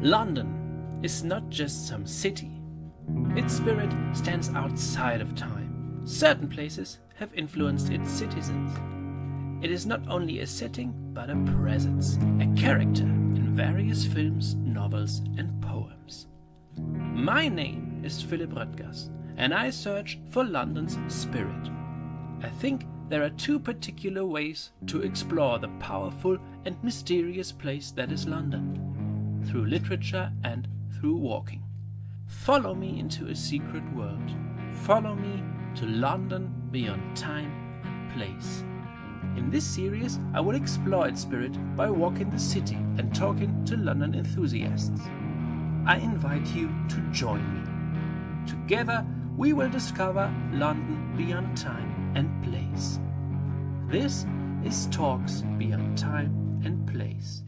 London is not just some city. Its spirit stands outside of time. Certain places have influenced its citizens. It is not only a setting, but a presence, a character in various films, novels, and poems. My name is Philip Röttgers, and I search for London's spirit. I think there are two particular ways to explore the powerful and mysterious place that is London through literature and through walking. Follow me into a secret world. Follow me to London beyond time and place. In this series, I will explore its spirit by walking the city and talking to London enthusiasts. I invite you to join me. Together, we will discover London beyond time and place. This is Talks Beyond Time and Place.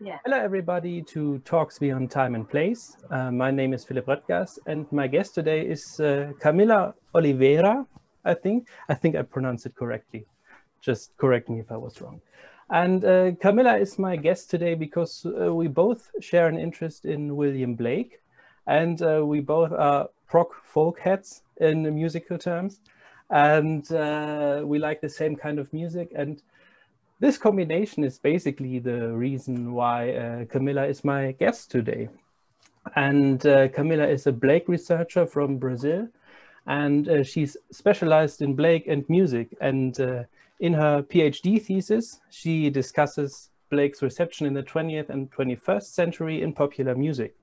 Yeah. Hello, everybody, to Talks Beyond Time and Place. Uh, my name is Philip Röttgers, and my guest today is uh, Camila Oliveira. I think I think I pronounced it correctly. Just correct me if I was wrong. And uh, Camila is my guest today because uh, we both share an interest in William Blake, and uh, we both are prog folk heads in musical terms, and uh, we like the same kind of music and this combination is basically the reason why uh, Camila is my guest today. And uh, Camila is a Blake researcher from Brazil, and uh, she's specialized in Blake and music. And uh, in her PhD thesis, she discusses Blake's reception in the 20th and 21st century in popular music.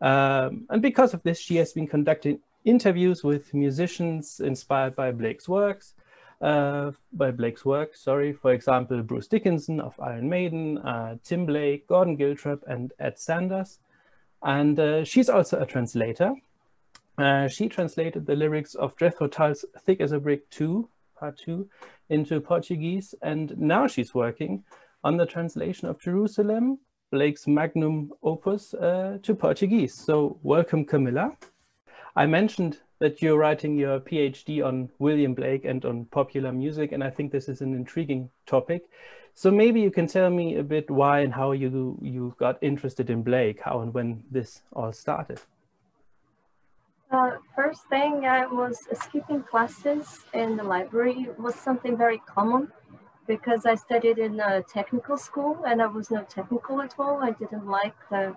Um, and because of this, she has been conducting interviews with musicians inspired by Blake's works, uh, by Blake's work, sorry, for example, Bruce Dickinson of Iron Maiden, uh, Tim Blake, Gordon Giltrap, and Ed Sanders. And uh, she's also a translator. Uh, she translated the lyrics of Jethro Tull's Thick as a Brick 2, Part 2, into Portuguese, and now she's working on the translation of Jerusalem, Blake's magnum opus, uh, to Portuguese. So welcome, Camila. I mentioned that you're writing your PhD on William Blake and on popular music, and I think this is an intriguing topic. So maybe you can tell me a bit why and how you you got interested in Blake, how and when this all started. Uh, first thing, I was skipping classes in the library was something very common because I studied in a technical school and I was not technical at all. I didn't like the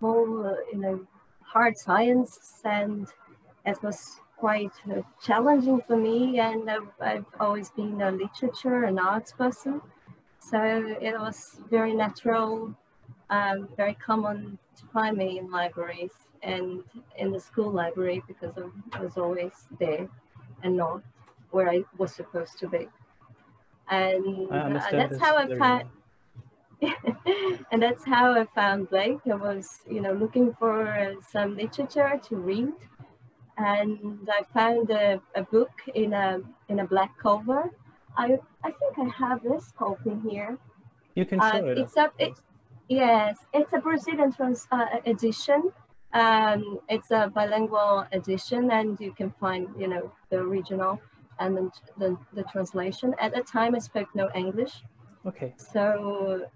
whole, uh, you know, hard science and it was quite uh, challenging for me and uh, I've always been a literature and arts person. So it was very natural, um, very common to find me in libraries and in the school library because I was always there and not where I was supposed to be. And uh, that's how I found, and that's how I found Blake. I was, you know, looking for uh, some literature to read and I found a, a book in a in a black cover. I I think I have this copy here. You can show uh, it. It's a it, yes, it's a Brazilian trans uh, edition. Um, it's a bilingual edition, and you can find you know the original and the, the, the translation. At the time, I spoke no English. Okay. So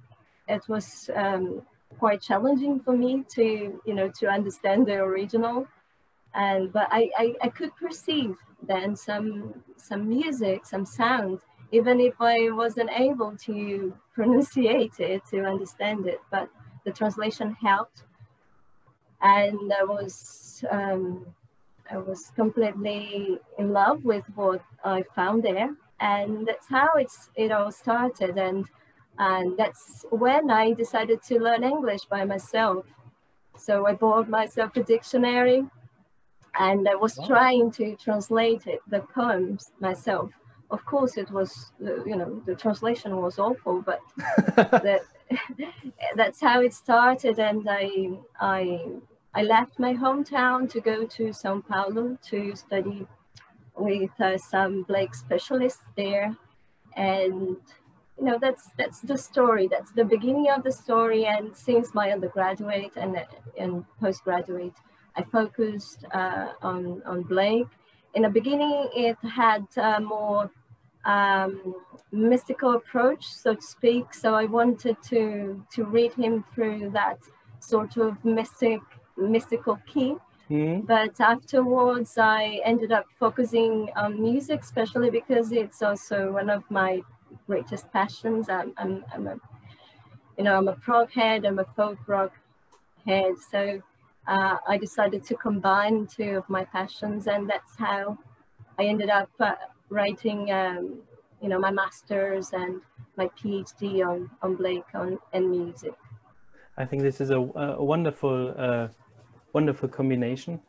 it was um, quite challenging for me to you know to understand the original and but I, I, I could perceive then some some music, some sound, even if I wasn't able to pronunciate it to understand it. But the translation helped, and I was um, I was completely in love with what I found there, and that's how it's it all started. And and that's when I decided to learn English by myself. So I bought myself a dictionary and I was wow. trying to translate it, the poems myself. Of course, it was, you know, the translation was awful, but that, that's how it started. And I, I, I left my hometown to go to São Paulo to study with uh, some Blake specialists there. And, you know, that's, that's the story. That's the beginning of the story. And since my undergraduate and, and postgraduate, I focused uh, on, on Blake in the beginning, it had uh, more um, mystical approach, so to speak. So I wanted to to read him through that sort of mystic mystical key. Mm. But afterwards, I ended up focusing on music, especially because it's also one of my greatest passions. I'm, I'm, I'm a, you know, I'm a prog head, I'm a folk rock head. So uh, I decided to combine two of my passions, and that's how I ended up uh, writing, um, you know, my master's and my PhD on on Blake on and music. I think this is a, a wonderful, uh, wonderful combination,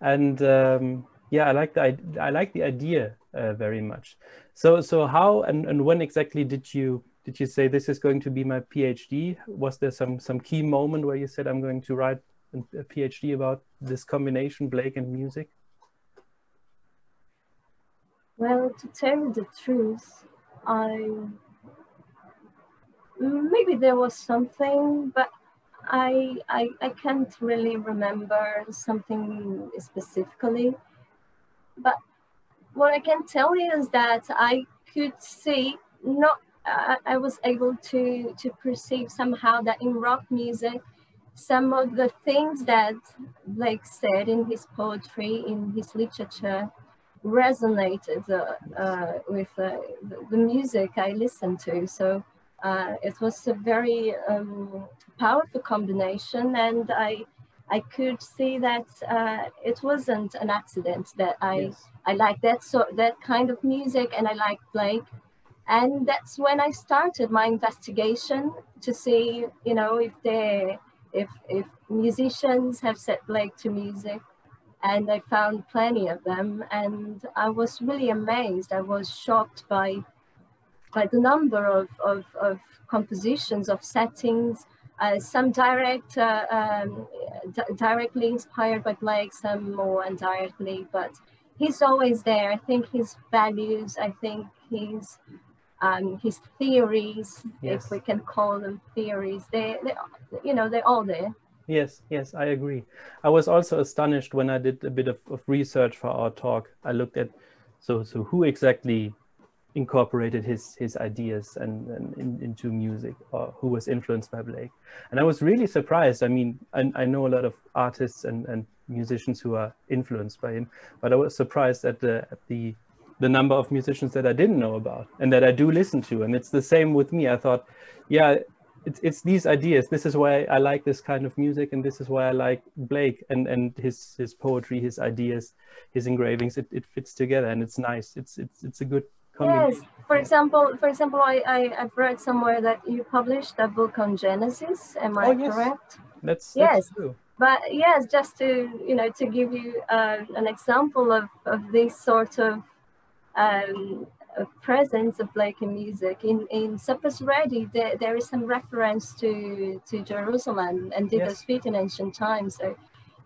and um, yeah, I like the I like the idea uh, very much. So so how and, and when exactly did you did you say this is going to be my PhD? Was there some some key moment where you said I'm going to write a PhD about this combination Blake and music? Well, to tell the truth, I maybe there was something, but I, I, I can't really remember something specifically, but what I can tell you is that I could see not I was able to to perceive somehow that in rock music some of the things that Blake said in his poetry in his literature resonated uh, uh, with uh, the, music I listened to so uh, it was a very um, powerful combination and I I could see that uh, it wasn't an accident that I Yes. I like that so that kind of music and I like Blake and that's when I started my investigation to see you know if they if if musicians have set Blake to music and I found plenty of them and I was really amazed I was shocked by by the number of, of, of compositions, of settings, uh, some direct, uh, um, directly inspired by Blake, some more indirectly, but he's always there. I think his values, I think his, um, his theories, Yes. if we can call them theories, they, they, you know, they're all there. Yes, yes, I agree. I was also astonished when I did a bit of, of research for our talk. I looked at so so who exactly incorporated his his ideas and, and in, into music or who was influenced by Blake. And I was really surprised. I mean, I, I know a lot of artists and, and musicians who are influenced by him, but I was surprised at the at the the number of musicians that I didn't know about and that I do listen to. And it's the same with me. I thought, yeah, it's, it's these ideas. This is why I like this kind of music, and this is why I like Blake and, and his his poetry, his ideas, his engravings. It, it fits together, and it's nice. It's it's it's a good combination. Yes. For example, for example, I, I, I've read somewhere that you published a book on Genesis. Am I Oh, yes. correct? That's, that's Yes. true. But yes, just to you know to give you uh, an example of, of this sort of um, presence of Blake in music in in Suppers Ready, there, there is some reference to to Jerusalem and Dido's Yes. feet in ancient times. So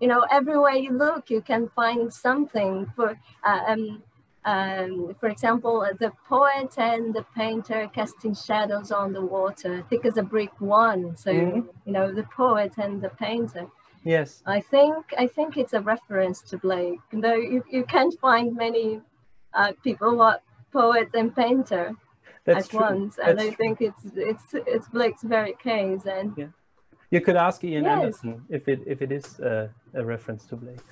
you know everywhere you look, you can find something for. Uh, um, um, for example, the poet and the painter casting shadows on the water, thick as a brick one. So Mhm. you know the poet and the painter. Yes. I think I think it's a reference to Blake. Though you, you can't find many uh, people who are poet and painter That's at true. once, and That's I think it's it's it's Blake's very case. And You could ask Ian Yes. Anderson if it if it is uh, a reference to Blake.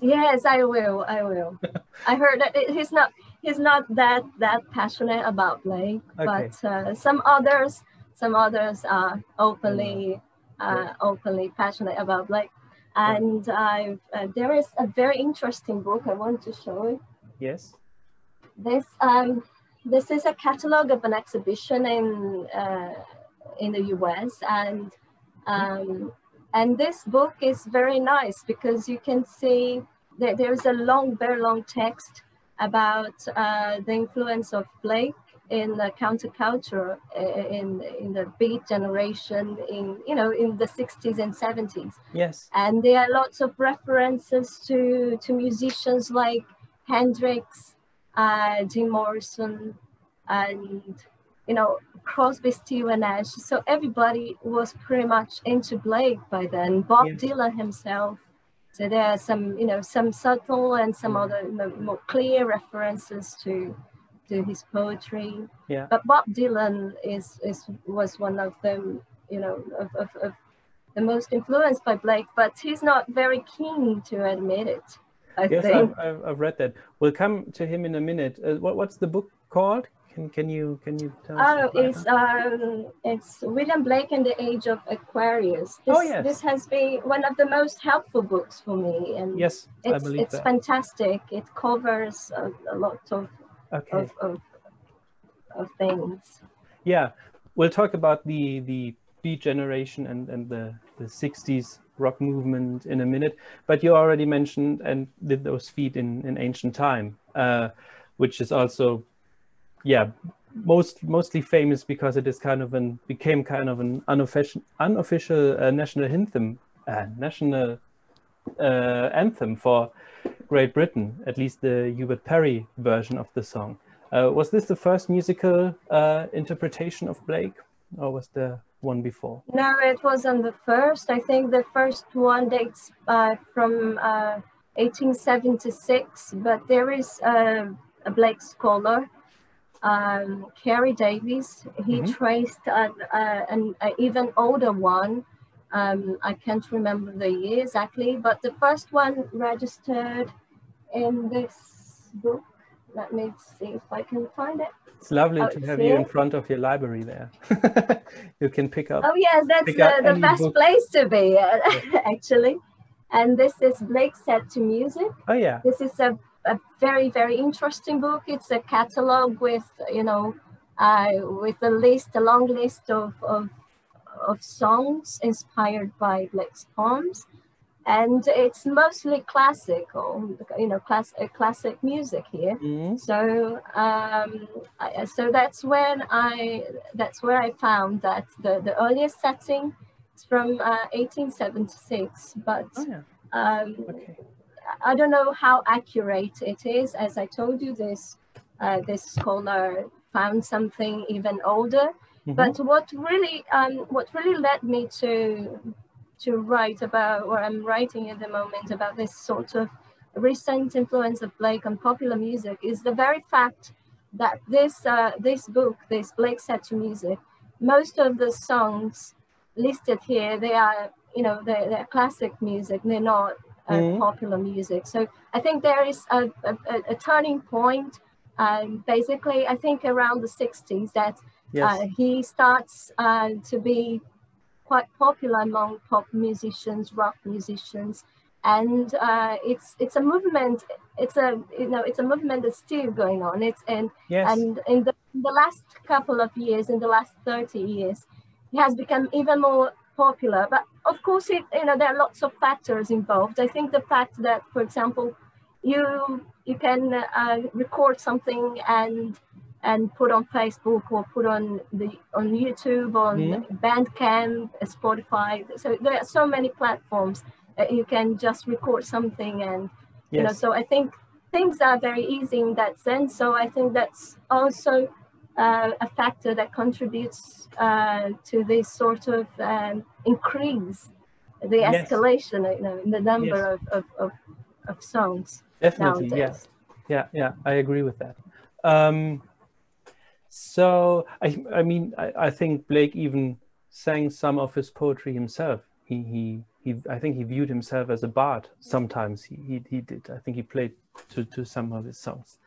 yes, I will. I will. I heard that it- he's not he's not that that passionate about Blake, Okay. but uh, some others some others are openly uh, openly passionate about Blake. And I've, uh, there is a very interesting book I want to show you. Yes. This um, this is a catalog of an exhibition in uh, in the U.S. and um, and this book is very nice because you can see that there's a long, very long text about uh, the influence of Blake in the counterculture uh, in in the beat generation in you know in the 60s and 70s Yes. and there are lots of references to to musicians like Hendrix, uh, Jim Morrison, and you know Crosby, and Nash. So everybody was pretty much into Blake by then. Bob Yes. Dylan himself. So there are some, you know, some subtle and some other more clear references to to his poetry. Yeah. But Bob Dylan is is was one of them, you know, of, of, of the most influenced by Blake, but he's not very keen to admit it. I Yes, think. I've, I've, read that. We'll come to him in a minute. Uh, what, what's the book called? Can, can you can you tell us? Oh, it's um, it's William Blake and the Age of Aquarius. This, Oh, yes. this has been one of the most helpful books for me, and yes, I it's believe it's that. fantastic. It covers a, a lot of, Okay. of, of of things. Yeah, we'll talk about the the Beat generation and and the the 60s rock movement in a minute. But you already mentioned and did those feet in in ancient time, uh, which is also, yeah, most mostly famous because it is kind of an became kind of an unofficial unofficial uh, national anthem, uh, national uh, anthem for Great Britain, at least the Hubert Parry version of the song. Uh, was this the first musical uh, interpretation of Blake, or was there one before? No, it wasn't the first. I think the first one dates uh, from uh, 1876, but there is uh, a Blake scholar, um, Keri Davies. He Mhm. traced an, uh, an even older one. Um, I can't remember the year exactly, but the first one registered in this book. Let me see if I can find it. It's lovely Oh, to have you in front of your library there. you can pick up. Oh yes, that's the, the best book. place to be uh, actually. And this is Blake set to music. Oh yeah, This is a, a very very interesting book. It's a catalog with you know uh, with a list, a long list of, of of songs inspired by Blake's poems, and it's mostly classical, you know, class, uh, classic music here. Mhm. So um, I, so that's when I that's where I found that the, the earliest setting is from uh, 1876, but oh yeah, um, okay. I don't know how accurate it is. As I told you, this uh, this scholar found something even older. Mhm. But what really um, what really led me to to write about what I'm writing at the moment about this sort of recent influence of Blake on popular music is the very fact that this uh, this book, this Blake set to music, most of the songs listed here, they are you know they're, they're classic music. They're not uh, Mhm. popular music. So I think there is a, a, a- a turning point. Um, basically, I think around the 60s that Yes, uh, he starts uh, to be quite popular among pop musicians, rock musicians, and uh, it's it's a movement. It's a you know it's a movement that's still going on. It's and yes, and in the, in the last couple of years, in the last thirty years, it has become even more popular. But of course, it you know there are lots of factors involved. I think the fact that, for example, you you can uh, record something and and put on Facebook or put on the on YouTube, on. Bandcamp, Spotify. So there are so many platforms that you can just record something and you know. So I think things are very easy in that sense. So I think that's also uh, a factor that contributes uh, to this sort of um, increase, the Yes. escalation, you know, in the number Yes. of, of, of, of songs definitely. Nowadays. yeah, yeah. I agree with that. Um, so I, I mean, I, I think Blake even sang some of his poetry himself. He, he, he. I think he viewed himself as a bard. Sometimes he, he, he did. I think he played to, to some of his songs.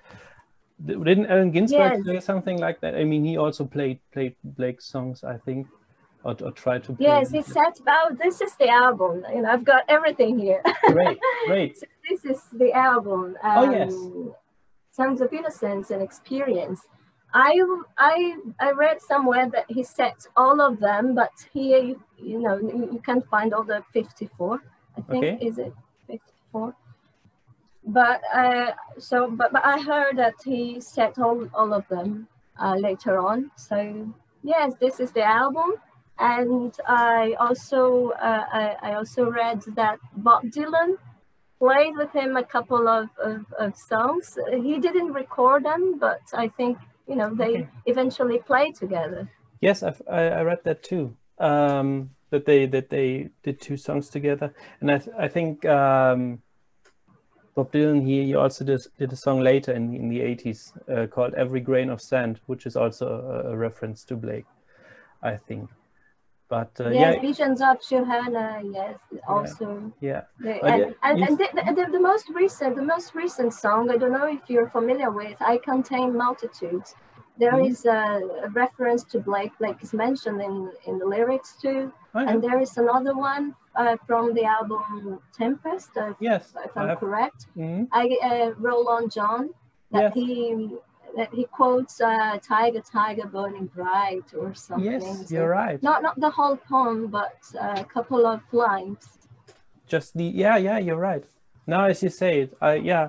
Didn't Allen Ginsberg Yes. say something like that? I mean, he also played played Blake's songs. I think, or, or tried to. Play Yes, he said about this is the album. You know, I've got everything here. Great, great. So this is the album. Oh, yes. Um, songs of Innocence and Experience. I I I read somewhere that he set all of them, but here you, you know you, can't find all the 54. I think Okay. is it 54? But uh, so but, but I heard that he set all, all of them uh, later on. So yes, this is the album. And I also uh, I, I also read that Bob Dylan played with him a couple of, of, of songs. He didn't record them, but I think you know they Okay. eventually played together. Yes, I've, I, I read that too. Um, that they that they did two songs together, and I th I think um, Bob Dylan he, he also did, did a song later in in the 80s uh, called Every Grain of Sand, which is also a, a reference to Blake, I think. But uh, yes, yeah, Visions of Johanna. Yes, also. yeah, The, and yeah, and, and the, the, the most recent, the most recent song. I don't know if you're familiar with. I contain multitudes. There Mhm. is a, a reference to Blake. Blake is mentioned in in the lyrics too. Oh, yeah. And there is another one uh, from the album Tempest. Uh, yes, if I'm correct. mhm. I uh, roll on John. That Yes. he that he quotes uh, "Tiger, Tiger, burning bright" or something. Yes, So you're right. Not not the whole poem, but uh, a couple of lines. just the yeah yeah you're right now as you say it i yeah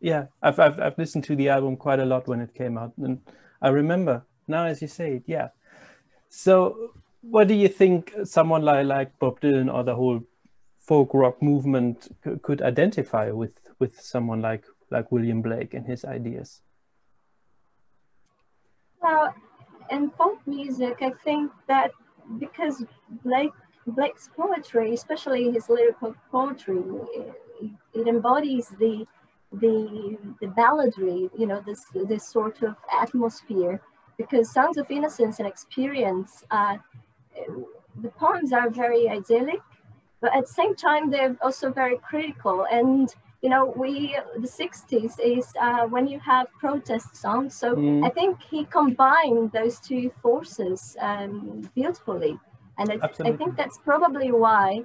yeah I've, I've i've listened to the album quite a lot when it came out and i remember now as you say it yeah so what do you think someone like like bob dylan or the whole folk rock movement could identify with with someone like like william blake and his ideas Well, in folk music, I think that because Blake Blake's poetry, especially his lyrical poetry, it, it embodies the the the balladry, you know, this this sort of atmosphere. Because Songs of Innocence and Experience, uh, the poems are very idyllic, but at the same time they're also very critical. And you know, we the '60s is uh, when you have protest songs, so Mm. I think he combined those two forces um, beautifully, and it's, I think that's probably why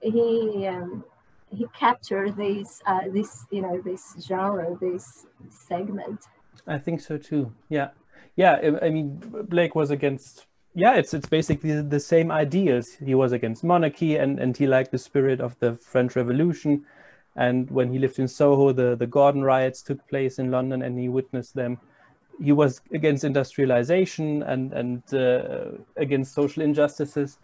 he um, he captured this uh, this you know this genre, this segment. I think so too. Yeah, yeah. I- I mean, Blake was against. Yeah, it's it's basically the same ideas. He was against monarchy, and and he liked the spirit of the French Revolution. And when he lived in Soho, the the Gordon riots took place in London, and he witnessed them. He was against industrialization and and uh, against social injustices,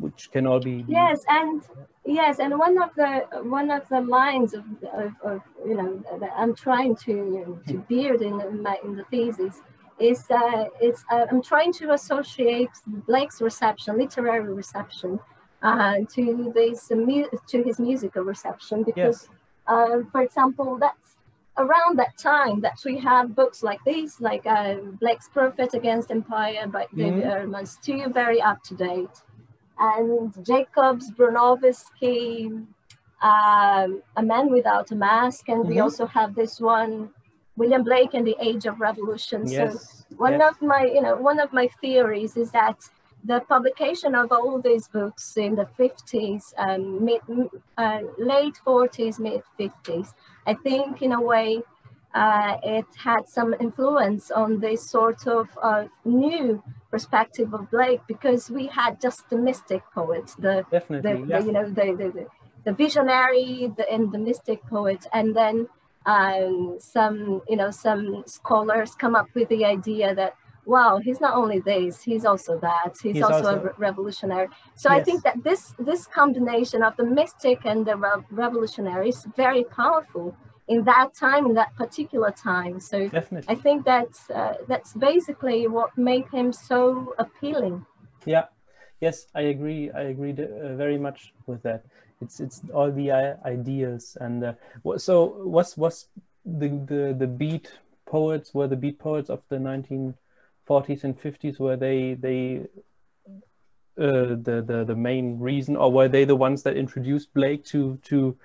which can all be Yes, and yes, and one of the one of the lines of, of, of you know that I'm trying to to build in my in the thesis is uh, it's uh, I'm trying to associate Blake's reception, literary reception, uh, to this mu- to his musical reception because, Yes. uh, for example, that's around that time that we have books like these, like uh, Blake's Prophet Against Empire by David Erdman's, two very up to date and Jacobs, Bronowski, um, A Man Without a Mask, and we Mhm. also have this one, William Blake and the Age of Revolution. So one yes. of my, you know, one of my theories is that the publication of all these books in the 50s, um, mid, uh, late 40s, mid 50s, I think in a way uh, it had some influence on this sort of uh, new perspective of Blake because we had just the mystic poets, the, the, definitely. the yeah. you know the the, the, the visionary the, and the mystic poet, and then um, some you know some scholars come up with the idea that wow he's not only this he's also that he's, He's also, also- a re- revolutionary so i think that this this combination of the mystic and the re- revolutionary is very powerful in that time in that particular time so Definitely. i think that's uh, that's basically what made him so appealing Yeah, yes, I agree. I agree uh, very much with that. It's it's all the i- ideas and uh, so was was the, the the beat poets were the beat poets of the 1940s and 50s were they they uh, the the the main reason or were they the ones that introduced Blake to to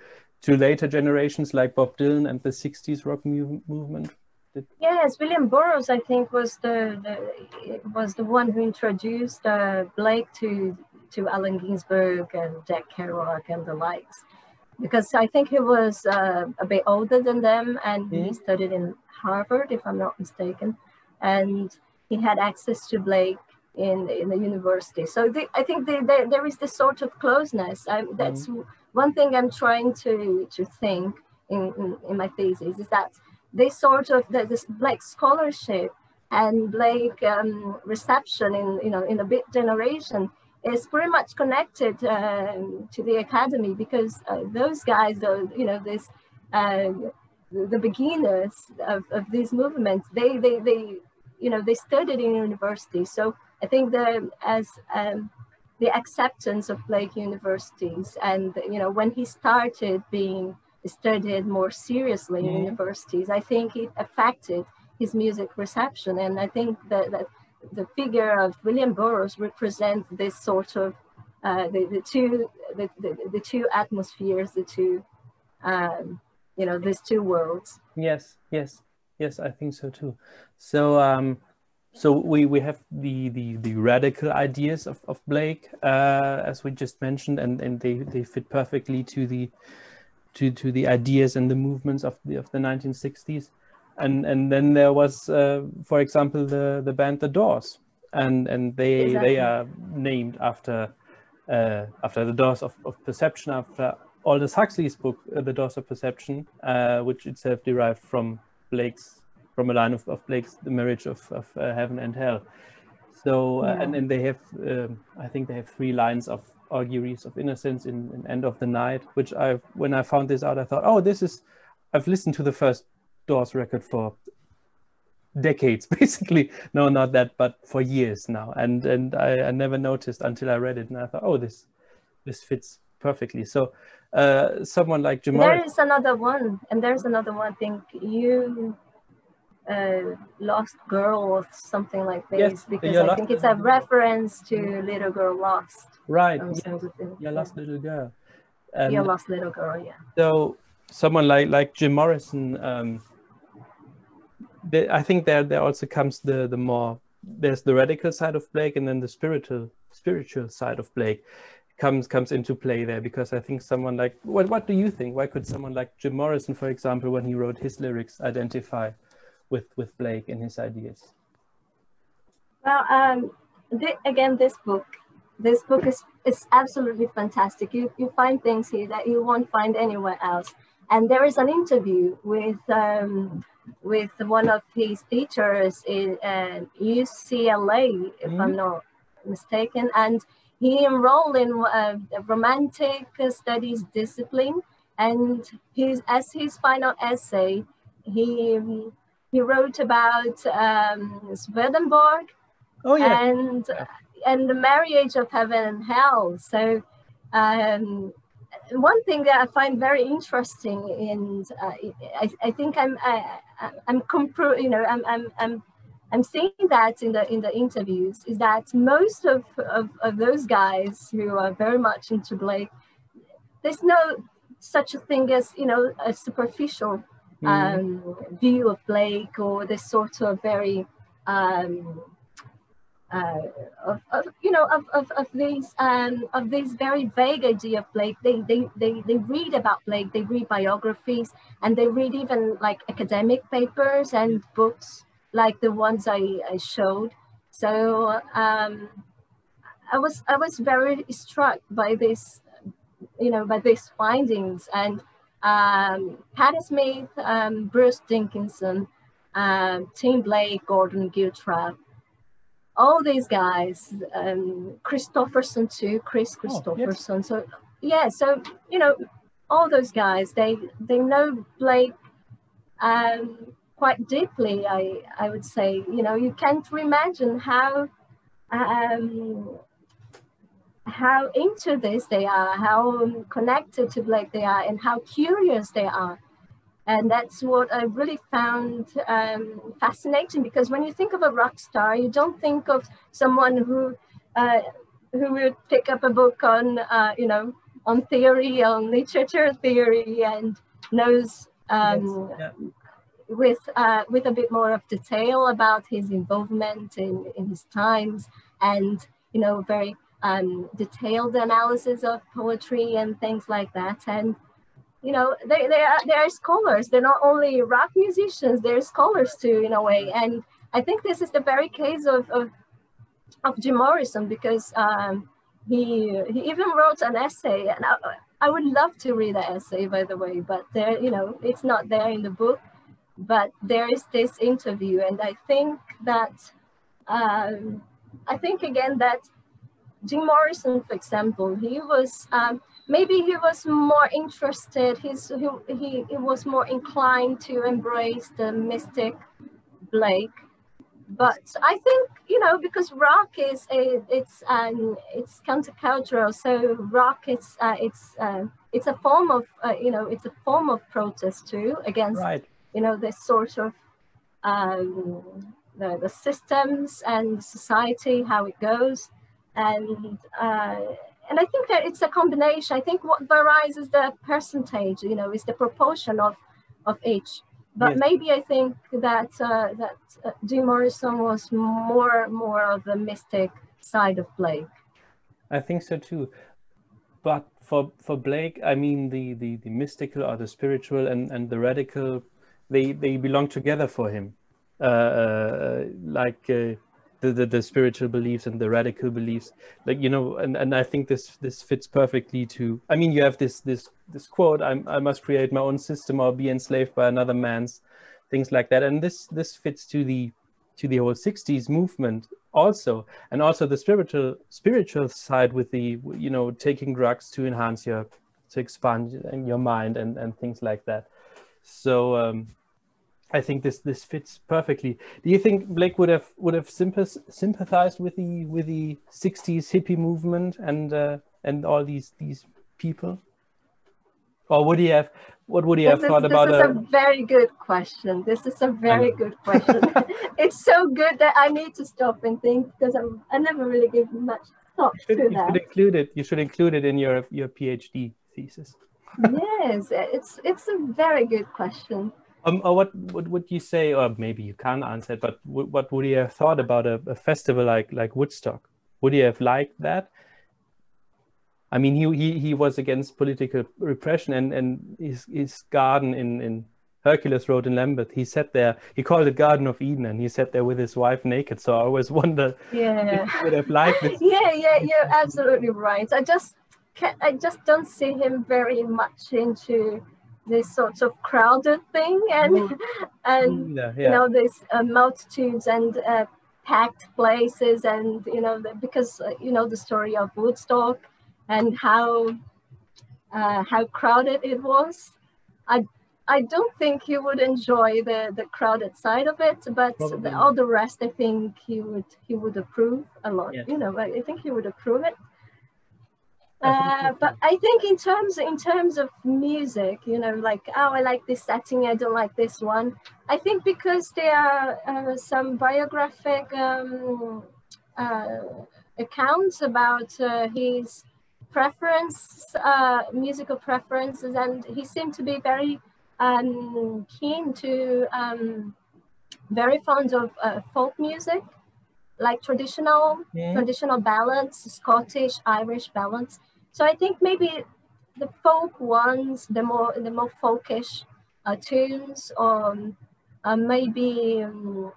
to later generations like Bob Dylan and the 60s rock mu- movement? Yes, William Burroughs, I think, was the, the was the one who introduced uh, Blake to to Allen Ginsberg and Jack Kerouac and the likes, because I think he was uh, a bit older than them, and he Mhm. studied in Harvard, if I'm not mistaken, and he had access to Blake in in the university. So the, I think the, the, there is this sort of closeness. I, that's one thing I'm trying to to think in, in, in my thesis is that this sort of the, this Blake scholarship and Blake um, reception in you know in the beat generation is pretty much connected um, to the academy because uh, those guys, though you know this. Uh, the the beginners of, of these movements, they, they, they, you know, they studied in university. So I think the, as um, the acceptance of Blake universities. And, you know, when he started being studied more seriously in universities, I think it affected his music reception. And I think that, that the figure of William Burroughs represents this sort of uh, the, the two the, the, the, two atmospheres, the two um, you know these two worlds. Yes, yes, yes, I think so too. So um, so we we have the the the radical ideas of, of Blake uh, as we just mentioned, and and they they fit perfectly to the to to the ideas and the movements of the of the 1960s. And and then there was, uh, for example, the the band The Doors, and and they exactly. they are named after uh, after the Doors of, of Perception, after Aldous Huxley's book, uh, The Doors of Perception, uh, which itself derived from Blake's from a line of, of Blake's The Marriage of, of uh, Heaven and Hell. So, uh, yeah. and, and they have, um, I think they have three lines of Auguries of Innocence in, in, End of the Night, which I, when I found this out, I thought, oh, this is, I've listened to the first Doors record for decades, basically. No, not that, but for years now. And and I, I never noticed until I read it, and I thought, oh, this this fits perfectly. So, uh, someone like Jim. There is another one, and there's another one. I think you uh, lost girl or something like this yes, because I think it's a reference to little girl lost. Right. Yes. Your lost little girl. Um, Your lost little girl. Yeah. So someone like like Jim Morrison, um, they, I think there there also comes the the more there's the radical side of Blake and then the spiritual spiritual side of Blake comes comes into play there because I think someone like what what do you think? Why could someone like Jim Morrison, for example, when he wrote his lyrics, identify with with Blake and his ideas? Well, um, again, this book, this book is is absolutely fantastic. You you find things here that you won't find anywhere else. And there is an interview with um, with one of his teachers in uh, UCLA, if mm. I'm not mistaken, and he enrolled in uh, romantic studies discipline. And his, as his final essay, he he wrote about um, Swedenborg oh, yeah. and and the marriage of heaven and hell. So um, one thing that I find very interesting, and uh, I, I think I'm I, I'm compro- you know I'm, I'm I'm I'm seeing that in the in the interviews is that most of, of, of those guys who are very much into Blake, there's no such a thing as you know a superficial mm. um, view of Blake or this sort of very um, uh, of, of, you know of, of, of these um, of this very vague idea of Blake. They, they they they read about Blake. They read biographies and they read even like academic papers and books like the ones I, I showed. So um, I was I was very struck by this, you know, by these findings and um, Patti Smith, um, Bruce Dickinson, um, Tim Blake, Gordon Giltrap, all these guys, um, Kristofferson too, Kris Kristofferson. Oh, yes. So yeah, so you know, all those guys, they they know Blake um, quite deeply. I I would say, you know, you can't imagine how um, how into this they are, how connected to Blake they are, and how curious they are. And that's what I really found um, fascinating because when you think of a rock star, you don't think of someone who uh, who would pick up a book on uh, you know on theory, on literature theory, and knows um, yes. yeah. With uh, with a bit more of detail about his involvement in, in his times, and you know very um, detailed analysis of poetry and things like that. And you know, they, they, are, they are scholars. They're not only rock musicians, they're scholars too, in a way. And I think this is the very case of, of, of Jim Morrison because um, he, he even wrote an essay. And I, I would love to read the essay, by the way, but there, you know, it's not there in the book. But there is this interview, and I think that, um, I think again that Jim Morrison, for example, he was um, maybe he was more interested, he's, he, he, he was more inclined to embrace the mystic Blake but I think you know because rock is a, it's um, it's countercultural. So rock is uh, it's uh, it's a form of uh, you know it's a form of protest too against right. You know this sort of um, the, the systems and society how it goes and uh, and I think that it's a combination. I think what varies is the percentage, you know, is the proportion of of each. But Yes. maybe I think that uh, that uh, Jim Morrison was more more of the mystic side of Blake. I think so too. But for for Blake, I mean the the, the mystical or the spiritual and, and the radical, they they belong together for him. Uh, uh, like uh, the, the the spiritual beliefs and the radical beliefs, like you know, and, and I think this this fits perfectly to. I mean, you have this this this quote: "I I must create my own system or be enslaved by another man's," things like that, and this this fits to the to the whole 60s movement also and also the spiritual spiritual side with the you know taking drugs to enhance your to expand your mind and and things like that so um i think this this fits perfectly do you think blake would have would have sympathized with the with the 60s hippie movement and uh, and all these these people or would he have what would he have This is, thought this about is a, a very good question. This is a very good question. it's so good that I need to stop and think because I'm, I never really give much thought you should, to you that. should include it you should include it in your your phd thesis yes, it's it's a very good question. Um, or what, what would you say, or maybe you can't answer it, but w- what would you have thought about a, a festival like like Woodstock? Would you have liked that? I mean, he he, he was against political repression, and, and his his garden in in Hercules Road in Lambeth, he sat there. He called it Garden of Eden, and he sat there with his wife naked. So I always wonder Yeah. if he would have liked this. yeah, yeah, you're absolutely right. I just ca I just don't see him very much into this sort of crowded thing and and Either, you know these uh, multitudes and uh, packed places and you know the, because uh, you know the story of Woodstock and how uh, how crowded it was. I I don't think he would enjoy the the crowded side of it, but the, all the rest I think he would he would approve a lot. Yes. You know, I think he would approve it. Uh, but I think in terms in terms of music, you know, like oh, I like this setting, I don't like this one. I think because there are uh, some biographic um, uh, accounts about uh, his preference, uh, musical preferences, and he seemed to be very um, keen to, um, very fond of uh, folk music, like traditional Mhm. traditional ballads, Scottish, Irish ballads. So I think maybe the folk ones, the more the more folkish uh, tunes, or uh, maybe um,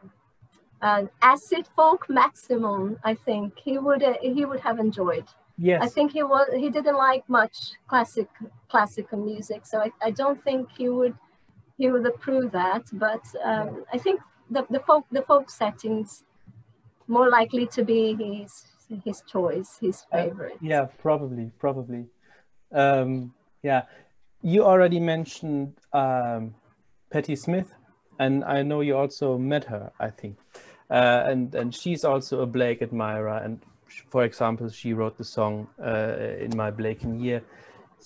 an acid folk maximum. I think he would uh, he would have enjoyed. Yes. I think he was he didn't like much classic classical music, so I, I don't think he would he would approve that. But um, I think the, the folk the folk settings more likely to be his his choice, his Uh, favorite. Yeah, probably, probably. Um, yeah, you already mentioned um, Patti Smith, and I know you also met her, I think. Uh, and and she's also a Blake admirer, and for example, she wrote the song uh, in my Blakean Year.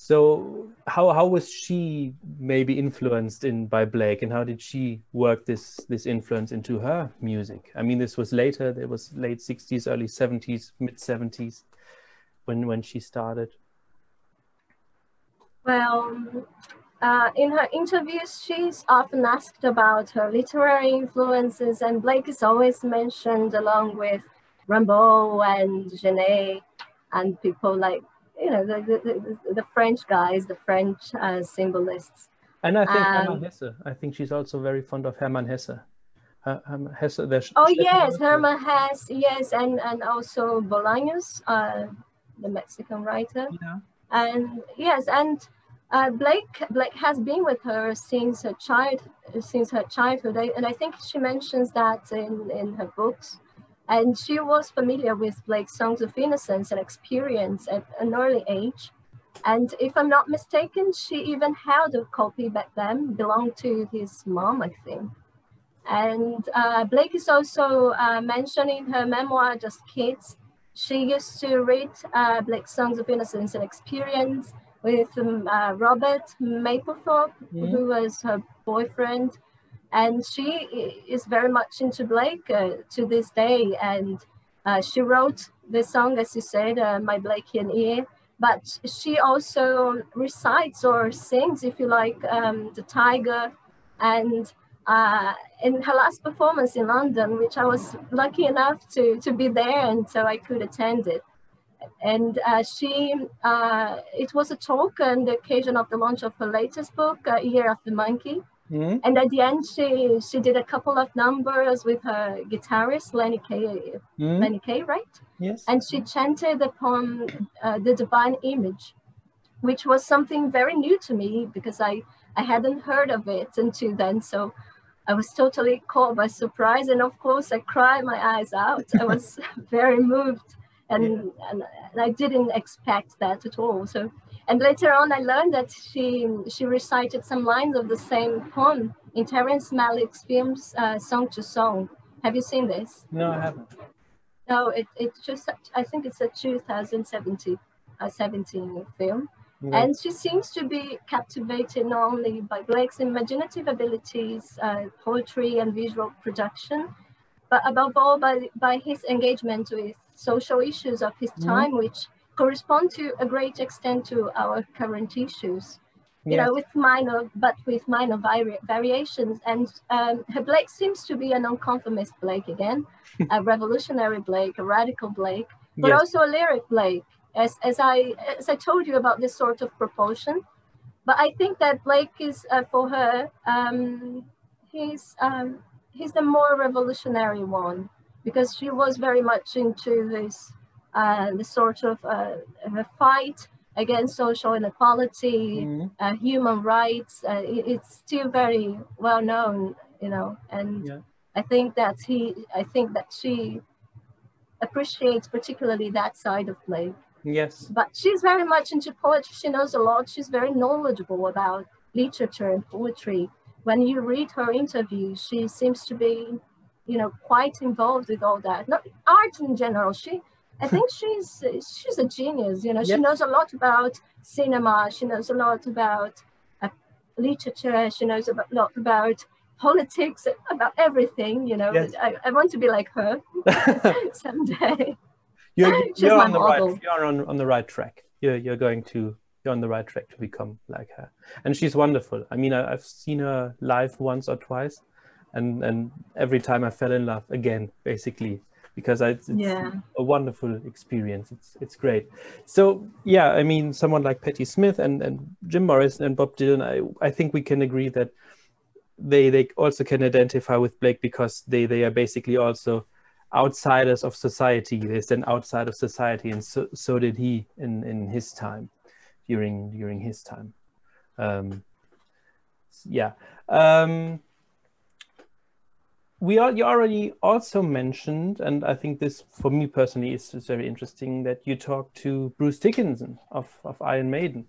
So how how was she maybe influenced in by Blake, and how did she work this this influence into her music? I mean, this was later. There was late '60s, early '70s, mid '70s when when she started. Well, uh, in her interviews, she's often asked about her literary influences, and Blake is always mentioned along with Rimbaud and Genet and people like, you know, the, the, the, French guys, the French uh, symbolists. And I think Um, Hermann Hesse. I think she's also very fond of Hermann Hesse. Hermann Hesse. Oh, yes, Hesse. Hermann Hesse, yes, and, and also Bolaños, uh, the Mexican writer. Yeah. and yes and uh, blake blake has been with her since her child since her childhood I, and i think she mentions that in in her books and she was familiar with blake's songs of innocence and experience at an early age and if i'm not mistaken she even held a copy back then belonged to his mom i think And uh, Blake is also uh, mentioned in her memoir, Just Kids. She used to read uh, Blake's Songs of Innocence and Experience with um, uh, Robert Mapplethorpe, mm-hmm. who was her boyfriend. And she is very much into Blake uh, to this day. And uh, she wrote the song, as you said, uh, My Blakean Year, but she also recites or sings, if you like, um, The Tiger. And uh, in her last performance in London, which I was lucky enough to, to be there and so I could attend it. And uh, she, uh, it was a talk on the occasion of the launch of her latest book, Year of the Monkey. Mm-hmm. And at the end, she she did a couple of numbers with her guitarist Lenny Kaye, mm-hmm. Lenny Kaye, right? Yes. And she chanted upon uh, the divine image, which was something very new to me because I I hadn't heard of it until then. So I was totally caught by surprise, and of course I cried my eyes out. I was very moved, and, yeah. and and I didn't expect that at all. So and later on, I learned that she she recited some lines of the same poem in Terrence Malick's films uh, Song to Song. Have you seen this? No, I haven't. No, it, it's just, I think it's a 2017 uh, 17 film. And she seems to be captivated not only by Blake's imaginative abilities, uh, poetry and visual production, but above all by, by his engagement with social issues of his mm-hmm. time, mm -hmm. which correspond to a great extent to our current issues. You know, with minor, but with minor vari variations. And um, her Blake seems to be a nonconformist Blake again, a revolutionary Blake, a radical Blake, but yes. also a lyric Blake. As, as I as I told you about this sort of propulsion, but I think that Blake is uh, for her. Um, he's um, he's the more revolutionary one because she was very much into this uh, the sort of uh, fight against social inequality, mm-hmm. uh, human rights. Uh, it, it's still very well known, you know, and yeah. I think that he, I think that she appreciates particularly that side of Blake. Yes. But she's very much into poetry. She knows a lot. She's very knowledgeable about literature and poetry. When you read her interviews, she seems to be, you know, quite involved with all that. Not art in general. She I think she's she's a genius. You know, yep. she knows a lot about cinema. She knows a lot about uh, literature. She knows a lot about politics, about everything. You know, yes. I, I want to be like her someday. You're, you're on the model. right. You're on, on the right track. You're you're going to you're on the right track to become like her. And she's wonderful. I mean, I, I've seen her live once or twice, and and every time I fell in love again, basically because it's, it's yeah. a wonderful experience. It's it's great. So yeah, I mean, someone like Patti Smith and, and Jim Morrison and Bob Dylan, I I think we can agree that they they also can identify with Blake because they they are basically also outsiders of society. They stand outside of society, and so so did he in in his time, during during his time. Um, yeah. Um, we are you already also mentioned and i think this for me personally is, is very interesting that you talked to bruce dickinson of, of iron maiden.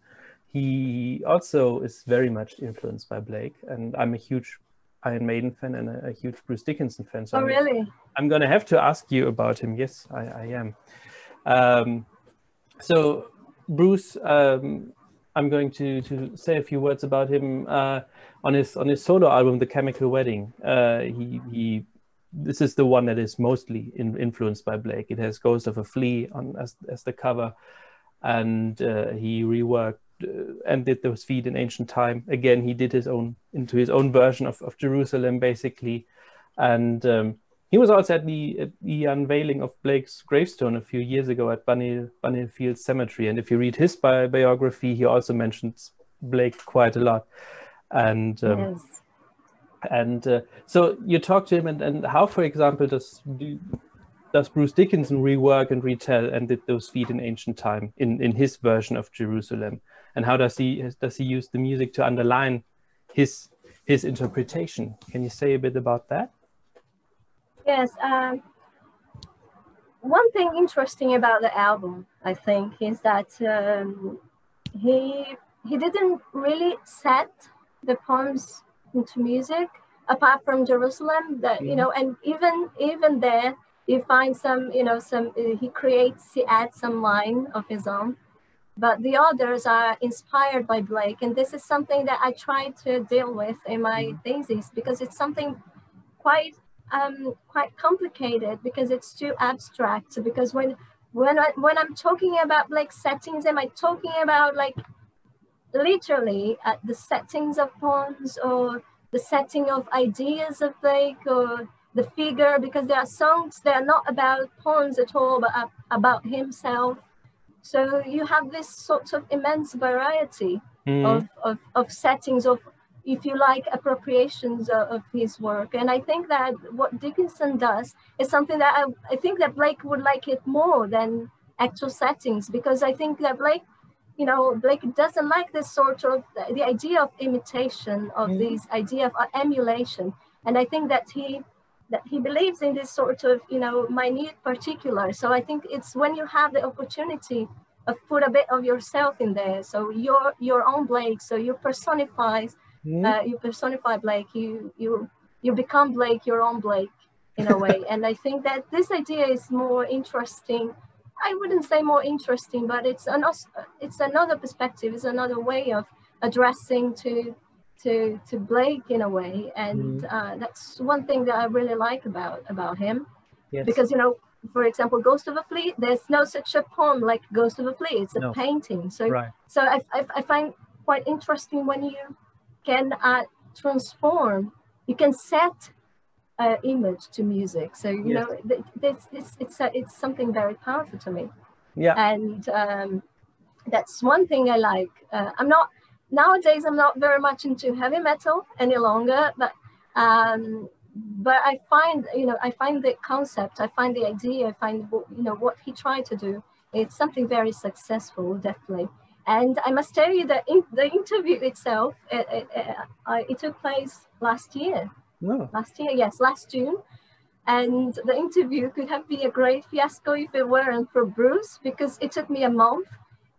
He also is very much influenced by blake and i'm a huge iron maiden fan and a, a huge bruce dickinson fan so oh, I'm, really? I'm going to have to ask you about him. Yes i, I am. Um, so bruce um, i'm going to, to say a few words about him uh, on his on his solo album, The Chemical Wedding, uh, he he this is the one that is mostly in, influenced by Blake. It has Ghost of a Flea on as as the cover, and uh, he reworked uh, and did those feet in ancient time. Again, he did his own into his own version of, of Jerusalem, basically, and um, he was also at the, at the unveiling of Blake's gravestone a few years ago at Bunhill Bunhill Fields Cemetery. And if you read his bi- biography, he also mentions Blake quite a lot and um, yes. and uh, so you talk to him and, and how for example does do, does bruce dickinson rework and retell and did those feet in ancient time in in his version of jerusalem and how does he does he use the music to underline his his interpretation can you say a bit about that yes um, one thing interesting about the album i think is that um, he he didn't really set the poems into music apart from Jerusalem, that you know, and even even there, you find some, you know, some he creates, he adds some line of his own, but the others are inspired by Blake, and this is something that I try to deal with in my thesis because it's something quite um, quite complicated because it's too abstract. Because when when I, when I'm talking about like settings, am I talking about like literally uh, the settings of poems or the setting of ideas of Blake or the figure? Because there are songs that are not about poems at all, but about himself. So you have this sort of immense variety mm. of, of, of settings of if you like, appropriations of, of, his work. And I think that what Dickinson does is something that I, I think that Blake would like it more than actual settings, because I think that Blake, you know, Blake doesn't like this sort of, the idea of imitation, of mm. this idea of emulation. And I think that he, that he believes in this sort of, you know, minute particular. So I think it's when you have the opportunity of put a bit of yourself in there. So your your own Blake, so you personify mm-hmm. uh, you personify Blake, you you you become Blake, your own Blake in a way. and I think that this idea is more interesting. I wouldn't say more interesting, but it's an, it's another perspective, it's another way of addressing to to to Blake in a way, and mm. uh, that's one thing that I really like about about him, yes. because you know, for example, Ghost of a Flea, there's no such a poem like Ghost of a Flea. It's a no. painting, so right. so I, I I find quite interesting when you can uh, transform, you can set an image to music. So, you yes. know, this, this, it's, a, it's something very powerful to me. Yeah. And um, that's one thing I like. Uh, I'm not, nowadays, I'm not very much into heavy metal any longer, but um, but I find, you know, I find the concept, I find the idea, I find, you know, what he tried to do. It's something very successful, definitely. And I must tell you that in the interview itself, it, it, it, it took place last year. No. Last year, yes, last June. And the interview could have been a great fiasco if it weren't for Bruce, because it took me a month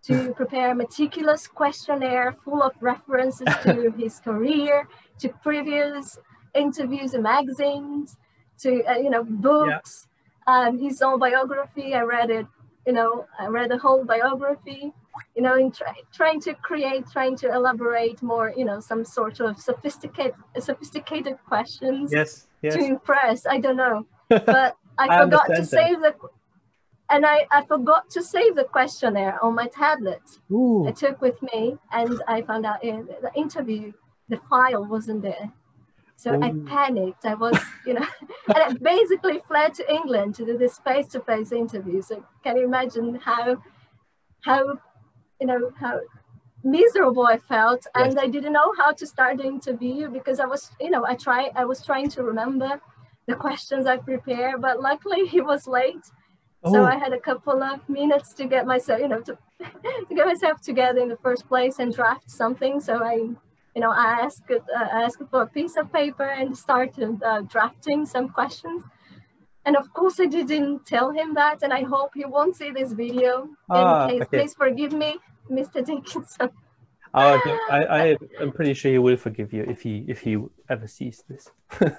to prepare a meticulous questionnaire full of references to his career, to previous interviews in magazines, to uh, you know books, yeah. um, his own biography. I read it, you know, I read the whole biography you know, in try, trying to create, trying to elaborate more, you know, some sort of sophisticated, sophisticated questions yes, yes. to impress. I don't know, but I, I forgot to that. save the, and I, I forgot to save the questionnaire on my tablet. Ooh. I took with me, and I found out eh, in the interview, the file wasn't there. So Ooh. I panicked. I was, you know, and I basically fled to England to do this face-to-face interview. So can you imagine how how you know how miserable I felt yes. and I didn't know how to start the interview because I was you know I try I was trying to remember the questions I prepared but luckily he was late oh. so I had a couple of minutes to get myself you know to, to get myself together in the first place and draft something so I you know I asked uh, I asked for a piece of paper and started uh, drafting some questions and of course, I didn't tell him that, and I hope he won't see this video. Ah, case, okay. Please forgive me, Mr. Dickinson. Oh, okay. I, I, I'm pretty sure he will forgive you if he if he ever sees this.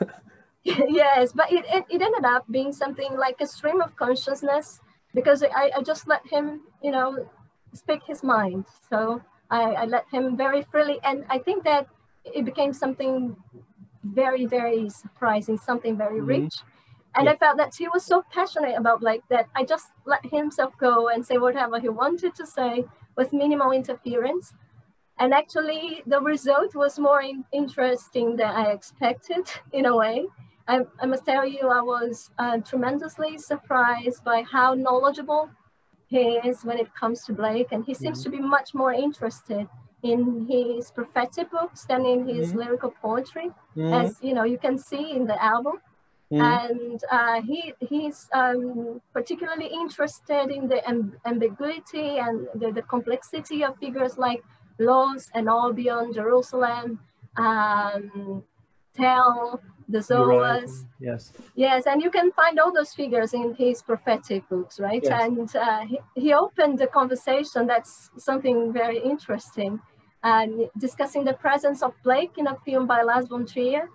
yes, but it, it, it ended up being something like a stream of consciousness because I, I just let him, you know, speak his mind. So I, I let him very freely, and I think that it became something very, very surprising, something very mm -hmm. rich and yeah. I felt that he was so passionate about like that. I just let himself go and say whatever he wanted to say with minimal interference. And actually, the result was more in interesting than I expected in a way. I, I must tell you, I was uh, tremendously surprised by how knowledgeable he is when it comes to Blake. And he seems to be much more interested in his prophetic books than in his mm-hmm. lyrical poetry, mm-hmm. as you know, you can see in the album. Mm. And uh, he he's um, particularly interested in the amb ambiguity and the, the, complexity of figures like Los and Albion, Jerusalem, um, Tell, the Zoas. Yes. Yes, and you can find all those figures in his prophetic books, right? Yes. And uh, he, he opened the conversation. That's something very interesting. And discussing the presence of Blake in a film by Lars von Trier,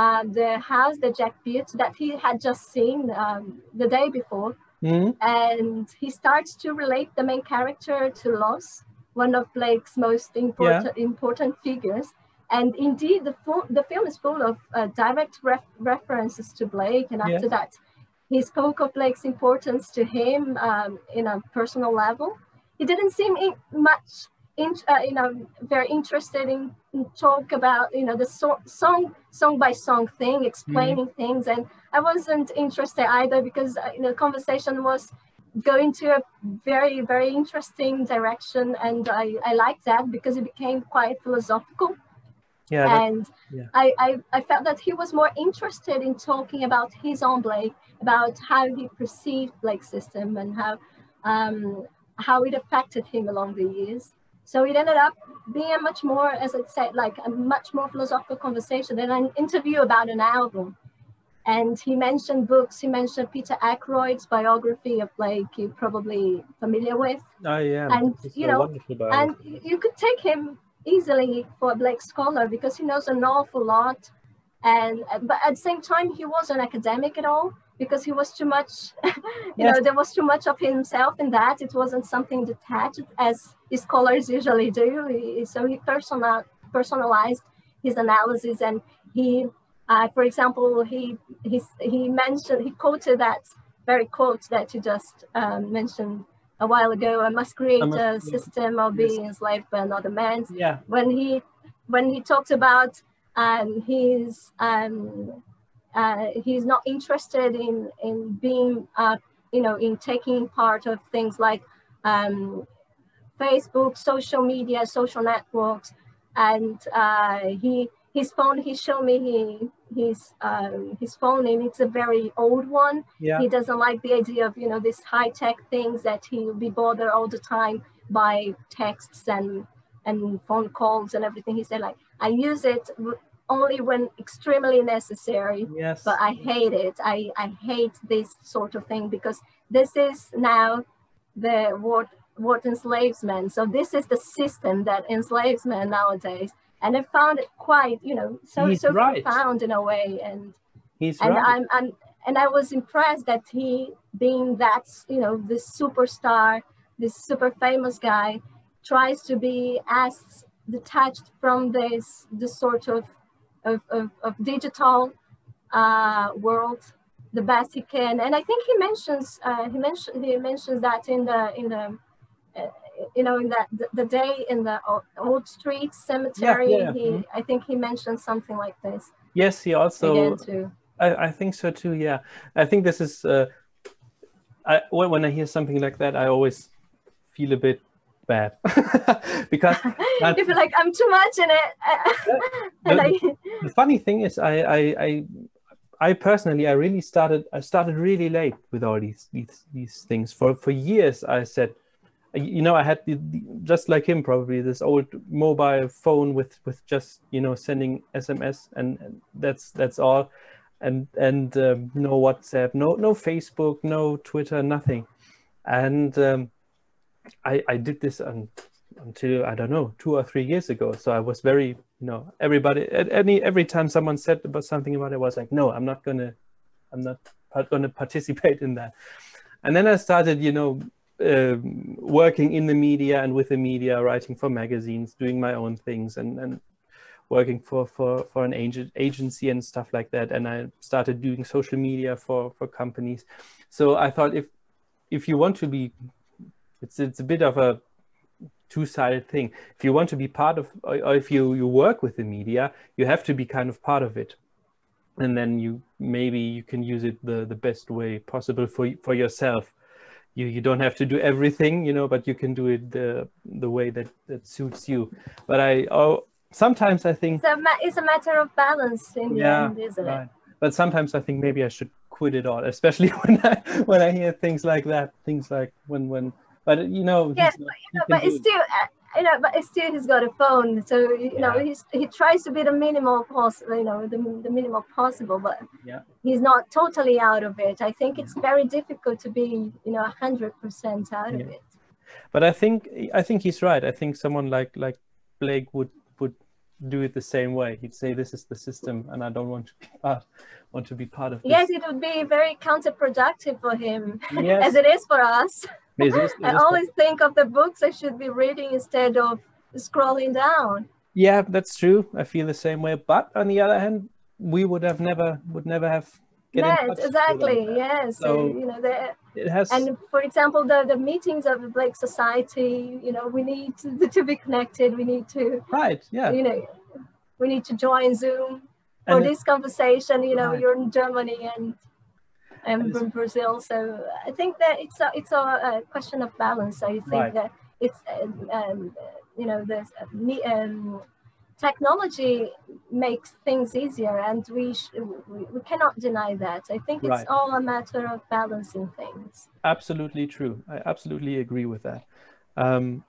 uh, the house that Jack built that he had just seen um, the day before. Mhm. And he starts to relate the main character to Los, one of Blake's most important important figures. And indeed, the, fu- the film is full of uh, direct ref- references to Blake. And after that, he spoke of Blake's importance to him um, in a personal level. He didn't seem in much, in, uh, you know, very interested in, in talk about, you know, the so- song, song by song thing, explaining things. And I wasn't interested either because, uh, you know, the conversation was going to a very, very interesting direction. And I, I liked that because it became quite philosophical Yeah, and yeah. I, I, I felt that he was more interested in talking about his own Blake, about how he perceived Blake's system and how um, how it affected him along the years. So it ended up being a much more, as I said, like a much more philosophical conversation than an interview about an album. And he mentioned books. He mentioned Peter Ackroyd's biography of Blake, you're probably familiar with oh, yeah. and, it's you know, and you could take him easily for a Blake scholar because he knows an awful lot. And but at the same time, he wasn't academic at all because he was too much. you Yes. know, there was too much of himself in that. It wasn't something detached as scholars usually do. So he personal personalized his analysis, and he, uh, for example, he he he mentioned he quoted that very quote that you just um, mentioned a while ago. I must create must a system of yes. being enslaved by another man. yeah, When he when he talked about um, his um, uh, he's not interested in in being uh, you know in taking part of things like um, Facebook, social media, social networks, and uh, he his phone. He showed me he his um, his phone, and it's a very old one yeah. he doesn't like the idea of you know these high tech things that he'll be bothered all the time by texts and and phone calls and everything he said like i use it only when extremely necessary Yes. but i hate it i i hate this sort of thing because this is now the what what enslaves men so this is the system that enslaves men nowadays and i found it quite you know so He's so right. profound in a way and He's and right. I'm, I'm and I was impressed that he, being that you know this superstar, this super famous guy, tries to be as detached from this this sort of of, of, of digital uh, world the best he can. And I think he mentions uh, he mentioned he mentions that in the in the uh, you know in that the, the day in the Old Street Cemetery. yeah, He mhm. I think he mentioned something like this yes, he also. I, I think so too. Yeah, I think this is. Uh, I when, when I hear something like that, I always feel a bit bad because you feel like I'm too much in it. I, the funny thing is, I, I, I, I personally, I really started. I started really late with all these these these things. For for years, I said, you know, I had the, the, just like him probably this old mobile phone with with just you know sending SMS and, and that's that's all, and and um, no WhatsApp, no no Facebook, no Twitter, nothing, and um, I I did this un, until I don't know two or three years ago. So I was very you know everybody at any every time someone said about something about it, I was like no, I'm not gonna I'm not gonna participate in that, and then I started you know um, working in the media and with the media, writing for magazines, doing my own things, and and working for for for an agent agency and stuff like that. And I started doing social media for for companies. So I thought if if you want to be, it's it's a bit of a two-sided thing. If you want to be part of, or, or if you you work with the media, you have to be kind of part of it and then you maybe you can use it the the best way possible for for yourself you you don't have to do everything you know but you can do it the the way that that suits you but i oh sometimes i think it's, a ma- it's a matter of balance in the end, isn't it? but sometimes i think maybe i should quit it all especially when i when i hear things like that things like when when but you know Yeah, he's not- he No, can but it's still, uh, you know, but still he's got a phone, so you know he's he tries to be the minimal possible, you know, the, the minimal possible, but Yeah. he's not totally out of it. I think it's very difficult to be, you know, hundred percent out of it. but i think i think he's right i think someone like like blake would would do it the same way. He'd say, "This is the system, and I don't want to be part, want to be part of." This. Yes, it would be very counterproductive for him, Yes. as it is for us. Is- I is- always think of the books I should be reading instead of scrolling down. Yeah, that's true. I feel the same way. But on the other hand, we would have never would never have Yes, exactly. Yes, So- you know, the, It has and for example, the, the meetings of the Blake Society, you know, we need to, to be connected. We need to, right. Yeah. you know, we need to join Zoom for And it- this conversation. You know, Right. you're in Germany and I'm from Brazil, so I think that it's a it's a, a question of balance. I think Right. that it's um, um, you know the um, technology makes things easier, and we, sh- we we cannot deny that. I think it's Right. all a matter of balancing things. absolutely true. I absolutely agree with that. Um,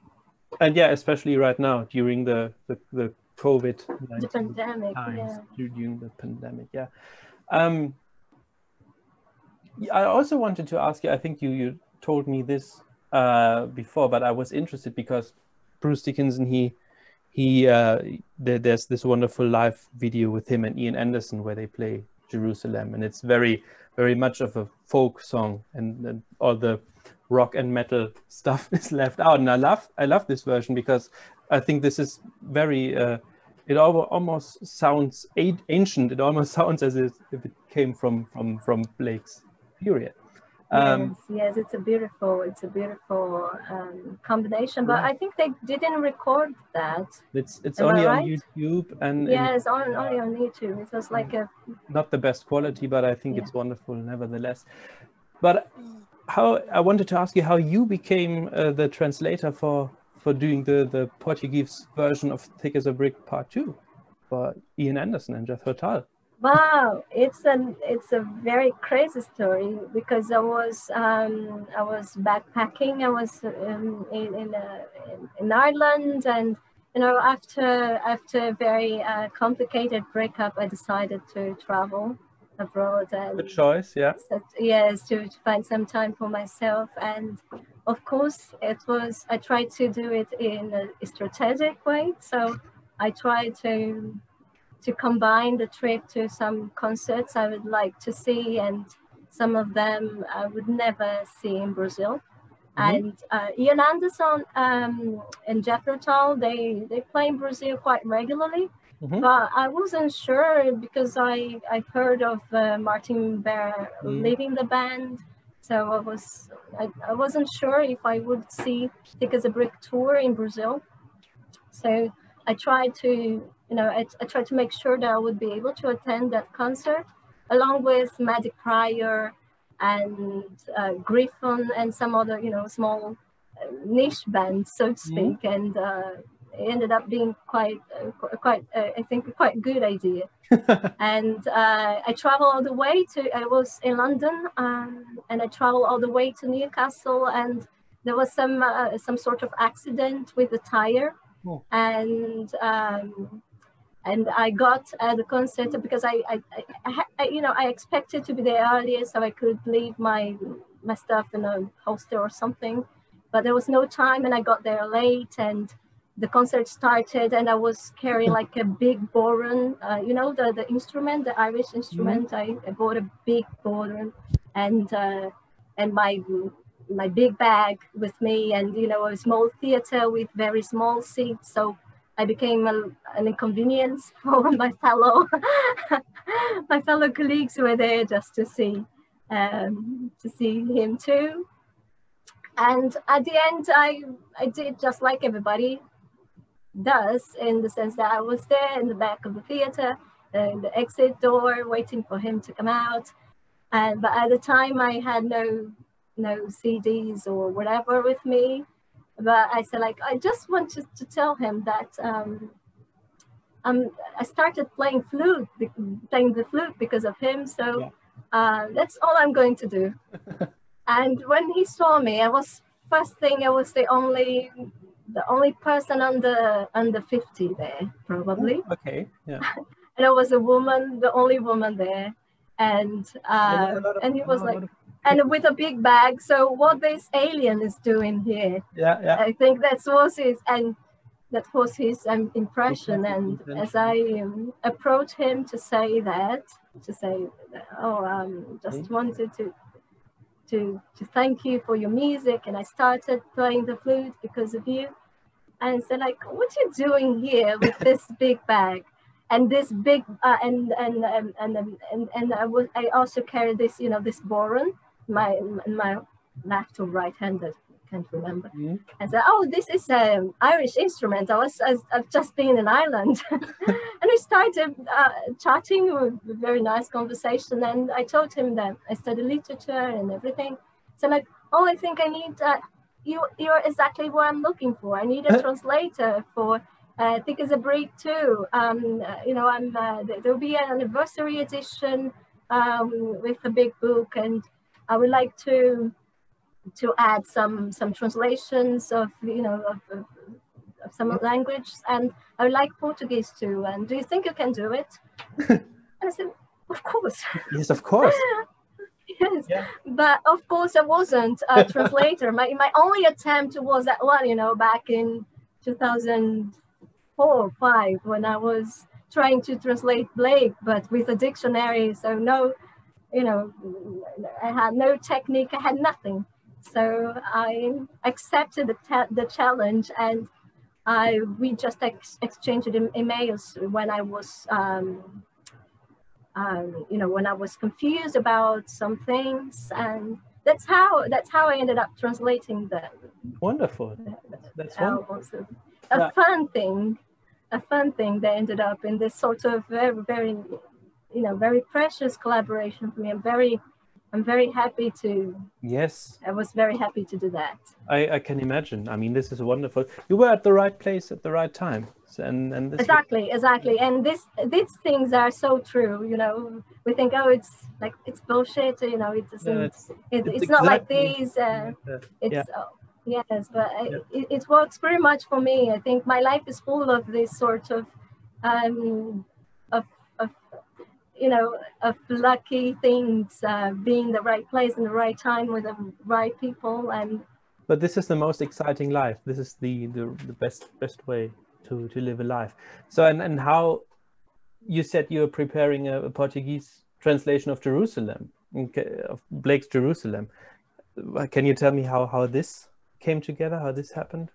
and yeah, especially right now during the the, the COVID The pandemic, times yeah. during the pandemic. Yeah. Um, yeah, I also wanted to ask you. I think you you told me this uh, before, but I was interested because Bruce Dickinson he he uh, there, there's this wonderful live video with him and Ian Anderson where they play Jerusalem, and it's very very much of a folk song, and, and all the rock and metal stuff is left out. And I love I love this version because I think this is very. Uh, it al- almost sounds ancient. It almost sounds as if it came from from from Blake's period. Um, yes, yes, it's a beautiful, it's a beautiful um, combination. But Right. I think they didn't record that. It's it's Am only on? YouTube and, and Yes, on, only on YouTube. It was like a not the best quality, but I think Yeah. it's wonderful nevertheless. But how I wanted to ask you how you became uh, the translator for for doing the the Portuguese version of Thick as a Brick Part Two for Ian Anderson and Jethro Tull. Wow, it's an it's a very crazy story because I was um, I was backpacking. I was um, in in, uh, in in Ireland, and you know after after a very uh, complicated breakup, I decided to travel abroad and Good choice, yeah. so, yes to, to find some time for myself and of course it was i tried to do it in a strategic way so i tried to to combine the trip to some concerts i would like to see and some of them i would never see in brazil Mhm. and uh, ian anderson um, and Jethro Tull, they they play in brazil quite regularly Mhm. but I wasn't sure because I I heard of uh, Martin Barre Mm. leaving the band, so I was I, I wasn't sure if I would see Thick as a Brick tour in Brazil. So I tried to you know I, I tried to make sure that I would be able to attend that concert along with Maddy Prior and uh, Gryphon and some other you know small uh, niche bands so to Mhm. speak and. Uh, it ended up being quite, uh, quite, uh, I think, a quite good idea. and uh, I traveled all the way to. I was in London, um, and I traveled all the way to Newcastle, and there was some uh, some sort of accident with the tire, Oh. and um, and I got at the concert because I, I, I, I, you know, I expected to be there earlier so I could leave my my stuff in a hostel or something, but there was no time, and I got there late, and the concert started and I was carrying like a big bodhrán, uh, you know, the, the instrument, the Irish instrument. I, I bought a big bodhrán and uh, and my my big bag with me and you know a small theater with very small seats. So I became a, an inconvenience for my fellow my fellow colleagues who were there just to see um, to see him too. And at the end, I I did just like everybody does in the sense that I was there in the back of the theater, uh, the exit door, waiting for him to come out. And but at the time, I had no no CDs or whatever with me. But I said, like, I just wanted to tell him that um, um, I started playing flute, playing the flute because of him. So uh, that's all I'm going to do. and when he saw me, I was first thing I was the only the only person under under 50 there probably Okay, yeah. and I was a woman the only woman there and uh, A lot of- and he was like and with a big bag so what this alien is doing here yeah, yeah. I think that's what it is and that was his um, impression. And as I um, approached him to say that, to say, oh, um, just wanted to to to thank you for your music, and I started playing the flute because of you. And said, like, what are you doing here with this big bag? and this big uh, and and and and and, and I was I also carry this you know this bodhrán my my left or right handed can't remember. Mm-hmm. and said oh this is an Irish instrument. I was I, have just been in Ireland. And we started uh, chatting a very nice conversation. And I told him that I studied literature and everything. So like oh I think I need uh, you you're exactly what I'm looking for. I need a translator for uh, I think it's a break too. Um, uh, you know, I'm, uh, there'll be an anniversary edition um, with a big book, and I would like to to add some some translations of you know of, of, of some language, and I would like Portuguese too. And do you think you can do it? and I said, of course. Yes, of course. yes. Yeah. But of course, I wasn't a translator. my my only attempt was that one, you know, back in 2004 or five when I was trying to translate Blake, but with a dictionary. So no, you know, I had no technique, I had nothing. So I accepted the, the challenge and I we just ex exchanged emails when I was, um, um, you know, when I was confused about some things, and that's how that's how I ended up translating the. Wonderful. The, that's wonderful. A yeah. fun thing a fun thing that ended up in this sort of very, very, you know, very precious collaboration for me. I'm very, I'm very happy to. Yes. I was very happy to do that. I, I can imagine. I mean, this is wonderful. You were at the right place at the right time. And, and exactly, was... exactly. And this, these things are so true. You know, we think, oh, it's like it's bullshit. You know, it doesn't. Yeah, it's, it, it's, it's, not like these. Uh, it's yeah. oh, Yes, but it, it, works very much for me. I think my life is full of this sort of, um, you know, of lucky things, uh, being the right place in the right time with the right people. And but this is the most exciting life. This is the the, the best best way to to live a life. So and and how you said you're preparing a, a Portuguese translation of Jerusalem, of Blake's Jerusalem. Can you tell me how how this came together, how this happened?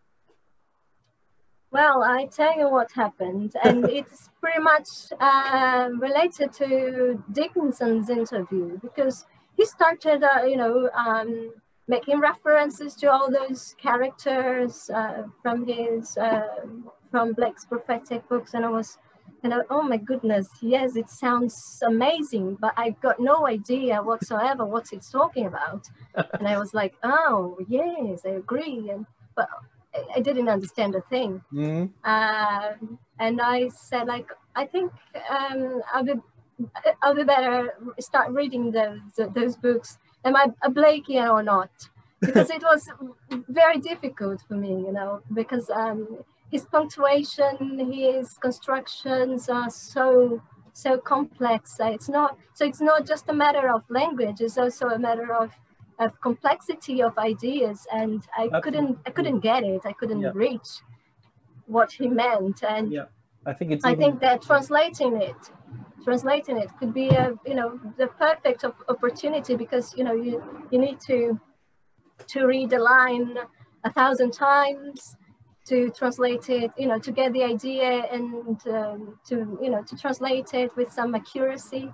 Well, I tell you what happened, and it's pretty much uh, related to Dickinson's interview because he started, uh, you know, um, making references to all those characters uh, from his uh, from Blake's prophetic books, and I was, you know, oh my goodness, yes, it sounds amazing, but I've got no idea whatsoever what it's talking about and I was like, oh yes, I agree. And but I didn't understand a thing. Mm-hmm. Uh, and I said, like, I think um, I'll be I'll be better start reading those those books. Am I a Blakean or not? Because it was very difficult for me, you know, because um, his punctuation, his constructions are so so complex. It's not so. It's not just a matter of language. It's also a matter of of complexity of ideas and I Absolutely. couldn't I couldn't get it. I couldn't yeah. reach what he meant. And yeah. I think it's I even... think that translating it translating it could be a you know the perfect opportunity because you know you you need to to read a line a thousand times to translate it you know to get the idea and um, to you know to translate it with some accuracy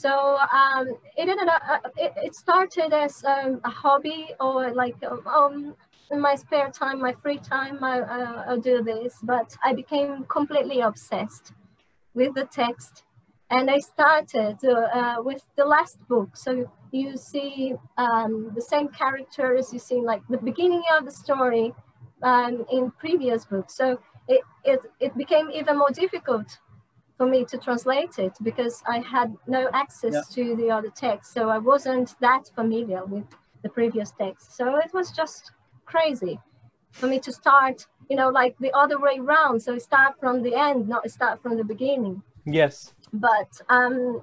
so um, it ended up, uh, it, it, started as um, a hobby or like um, um in my spare time, my free time, I, uh, I'll do this. But I became completely obsessed with the text, and I started uh, with the last book. So you see um, the same characters, you see like the beginning of the story um, in previous books. So it, it, it became even more difficult for me to translate it because I had no access yeah. to the other text. So I wasn't that familiar with the previous text. So it was just crazy for me to start, you know, like the other way around. So start from the end, not start from the beginning. Yes. But um,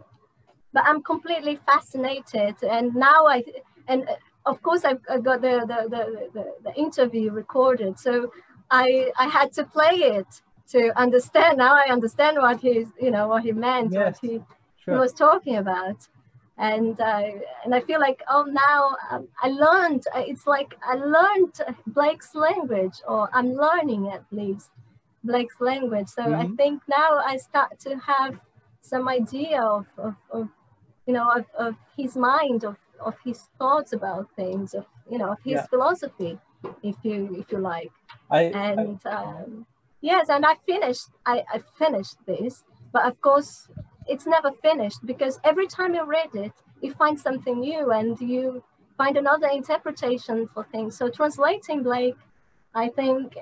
but I'm completely fascinated, and now I and uh, of course I've, I've got the the, the the, the interview recorded. So I I had to play it to understand. Now I understand what he's you know what he meant, Yes, what he, Sure. he was talking about. And uh, and I feel like oh now um, I learned. uh, It's like I learned Blake's language, or I'm learning at least Blake's language. So I Mhm. think now I start to have some idea of, of, of you know of, of his mind, of, of his thoughts about things, of you know of his Yeah. philosophy, if you if you like I, I and um, yes and i finished I, I finished this but of course it's never finished because every time you read it you find something new and you find another interpretation for things. So translating blake i think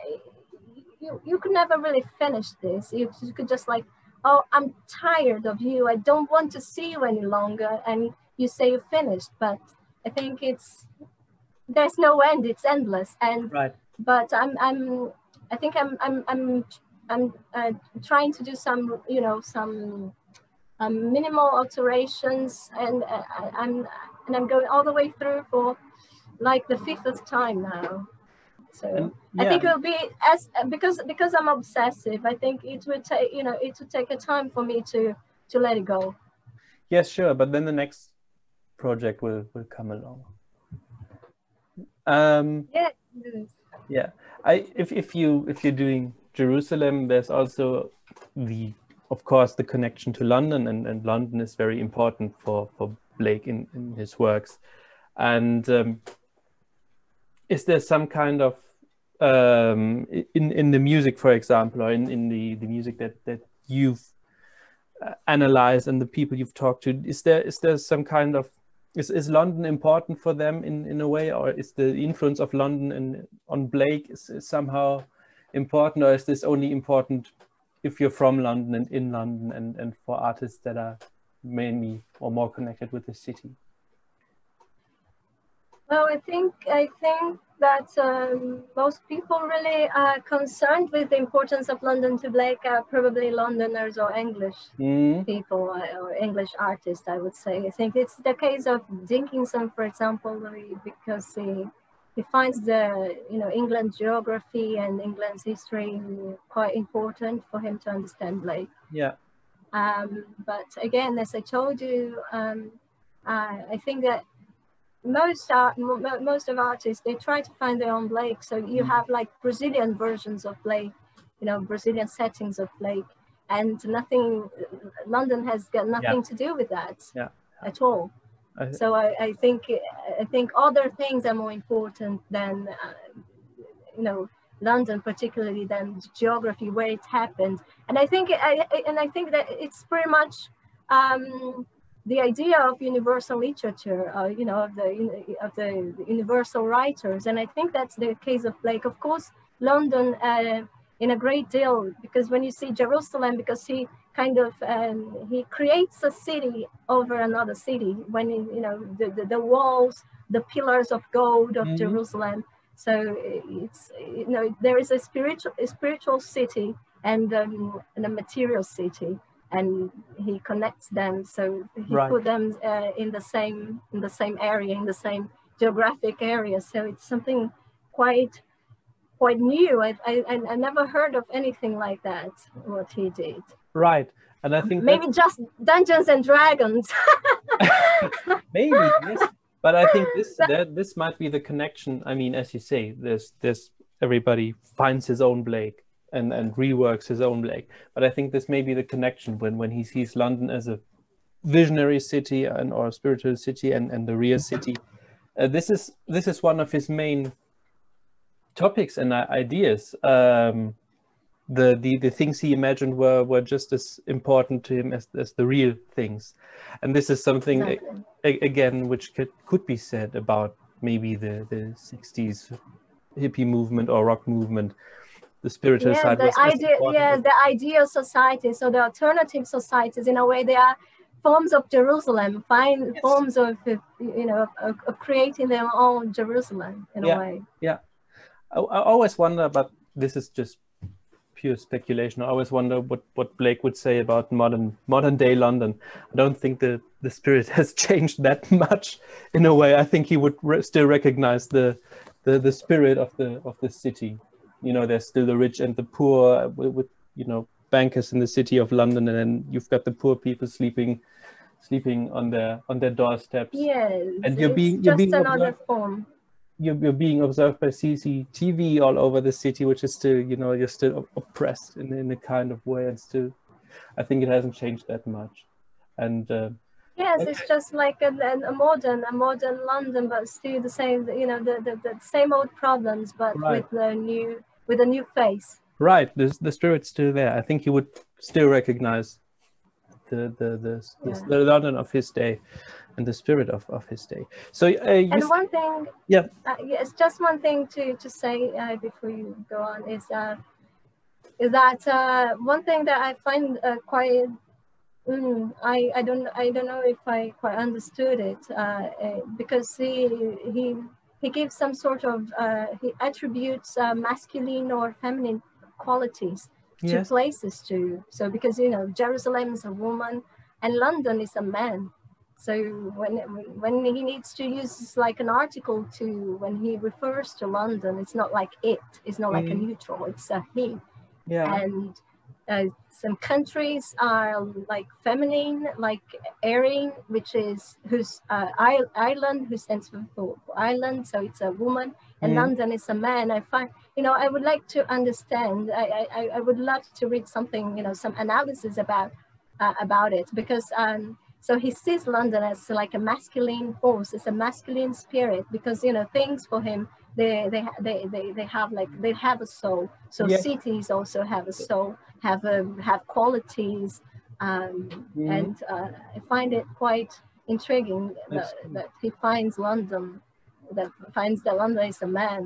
you, you could never really finish this. You, you could just like oh i'm tired of you. I don't want to see you any longer and you say you finished but i think it's there's no end. It's endless. And right. but I'm I'm I think I'm I'm I'm I'm uh, trying to do some you know some um, minimal alterations and uh, I'm and I'm going all the way through for like the fifth time now. So And, I think it'll be as because because I'm obsessive. I think it would take you know it would take a time for me to to let it go. Yes, sure. But then the next project will will come along. Um, Yeah. yeah, I if if you if you're doing Jerusalem, there's also the of course the connection to London, and and London is very important for for Blake in in his works. And um, is there some kind of um, in in the music, for example, or in in the the music that that you've uh, analyzed and the people you've talked to is there is there some kind of is, is london important for them in in a way or is the influence of london in, on blake is, is somehow important or is this only important if you're from london and in london and and for artists that are mainly or more connected with the city? Well, I think I think that um, most people really are concerned with the importance of London to Blake are probably Londoners or English Mm, people uh, or English artists. I would say. I think it's the case of Dickinson, for example, because he he finds the you know England geography and England's history quite important for him to understand Blake. yeah Um, but again, as I told you, um, I, I think that most art, mo- mo- most of artists they try to find their own Blake. So you Mhm. have like Brazilian versions of Blake, you know, Brazilian settings of Blake, and nothing. London has got nothing to do with that Yeah. at all. I- So I, I think I think other things are more important than uh, you know London, particularly than geography where it happened. And I think I, I- and I think that it's pretty much um, the idea of universal literature, uh, you know, of the of the universal writers. And I think that's the case of Blake. Of course, London uh, in a great deal because when you see Jerusalem, because he kind of um, he creates a city over another city when he, you know the, the, the walls, the pillars of gold of Mhm. Jerusalem. So it's you know there is a spiritual a spiritual city and um, and a material city, and he connects them. So he Right. put them uh, in the same in the same area in the same geographic area. So it's something quite quite new. I I, I- I never heard of anything like that. What he did. right and i think that- Maybe just Dungeons and Dragons. maybe yes but i think this that this might be the connection i mean as you say this there's everybody finds his own blake and and reworks his own blake but i think this may be the connection when when he sees london as a visionary city and or spiritual city and and the real city uh, this is this is one of his main topics and uh, ideas um the, the the things he imagined were were just as important to him as, as the real things and this is something Exactly. a- again, which could, could be said about maybe the, the 60s hippie movement or rock movement. The spiritual Yes, side the was idea, important yes, the ideal society. So the alternative societies, in a way, they are forms of Jerusalem, fine Yes. forms of, you know, of, of creating their own Jerusalem in Yeah. a way. Yeah, I, I always wonder, but this is just pure speculation. I always wonder what, what Blake would say about modern modern day London. I don't think the, the spirit has changed that much in a way. I think he would re- still recognize the, the the spirit of the of the city. You know there's still the rich and the poor with, with you know bankers in the city of London, and then you've got the poor people sleeping sleeping on their on their doorsteps. Yes, And you're being- you're being another observed. form. You're, you're being observed by CCTV all over the city, which is still you know you're still oppressed in in a kind of way, and still, I think it hasn't changed that much, and. Uh, Yes, Okay. it's just like a, a modern, a modern London, but still the same, you know, the, the, the same old problems, but Right. with the new, with a new face. Right, the the spirit's still there. I think he would still recognize the the the, the, Yeah. the London of his day, and the spirit of, of his day. So uh, And one thing, Yeah. uh, yes, just one thing to to say uh, before you go on is uh, is that uh, one thing that I find uh, quite. Mm, I, I don't I don't know if I quite understood it uh, uh, because he he he gives some sort of uh, he attributes uh, masculine or feminine qualities to yes, places too. So because you know Jerusalem is a woman and London is a man. So when when he needs to use like an article to when he refers to London, it's not like it. It's not like a Mm. neutral. It's a he. yeah, And uh, some countries are like feminine, like Erin, which is who's uh, Ireland, who stands for, for Ireland. So it's a woman, and Mm. London is a man. I find, you know, I would like to understand. I, I, I would love to read something, you know, some analysis about uh, about it because um, so he sees London as like a masculine force, as a masculine spirit because you know things for him they they they they, they have like they have a soul. So Yes. cities also have a soul, have a, have qualities, um, Mhm. and uh, I find it quite intriguing that, that he finds London, that finds that London is a man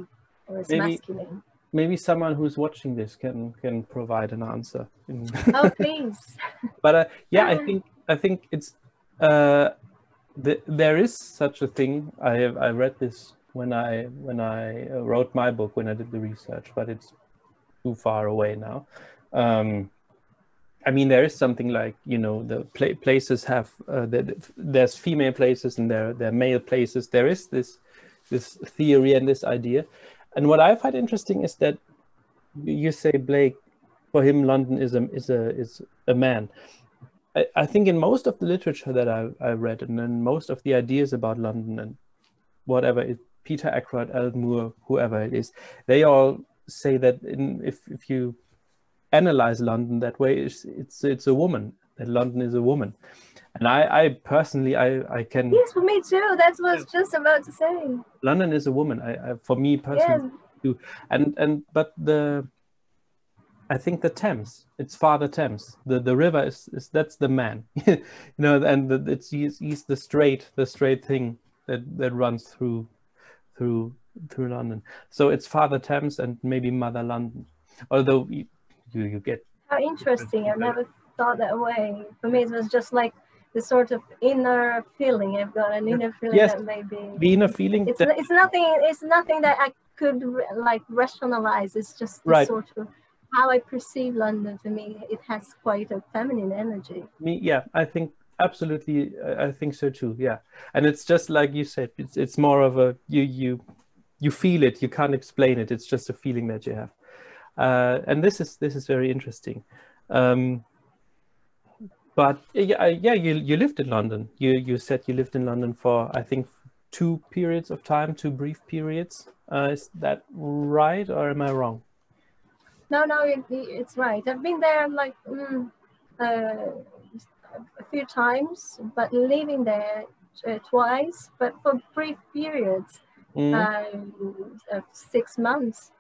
or is Maybe- masculine. maybe someone who's watching this can can provide an answer. Oh please, but uh, yeah, I Ah. think I think it's uh, the, there is such a thing. I have I read this when I when I uh, wrote my book when I did the research, but it's too far away now. Um, I mean, there is something like you know the pla- places have uh, the, there's female places and there there are male places. There is this this theory and this idea, and what I find interesting is that you say Blake, for him London is a is a is a man. I, I think in most of the literature that I I read and in most of the ideas about London and whatever it Peter Ackroyd, Alan Moore, whoever it is, they all say that in, if if you analyze London that way, it's it's, it's a woman. That London is a woman, and I I personally I I can yes, for me too. That's what I was just about to say. London is a woman. I, I for me personally Yes, and and but the I think the Thames, it's Father Thames. The the river is, is that's the man, you know, and the, it's he's, he's the straight the straight thing that that runs through through through London. So it's Father Thames and maybe Mother London. Although you you, get how interesting. I've never thought that way. For me, it was just like the sort of inner feeling. I've got an inner feeling Yes. that maybe the inner feeling it's that it's nothing it's nothing that I could like rationalize. It's just the Right. sort of how I perceive London. For me, it has quite a feminine energy. me yeah i think absolutely I- i think so too yeah and it's just like you said it's it's more of a you you you feel it you can't explain it it's just a feeling that you have uh, and this is this is very interesting. Um, but yeah yeah you you lived in london. You you said you lived in london for i think two periods of time two brief periods. Uh, is that right or am i wrong? No, no, it, it's right. I've been there like mm, uh, a few times, but living there uh, twice, but for brief periods, Mm, um, six months.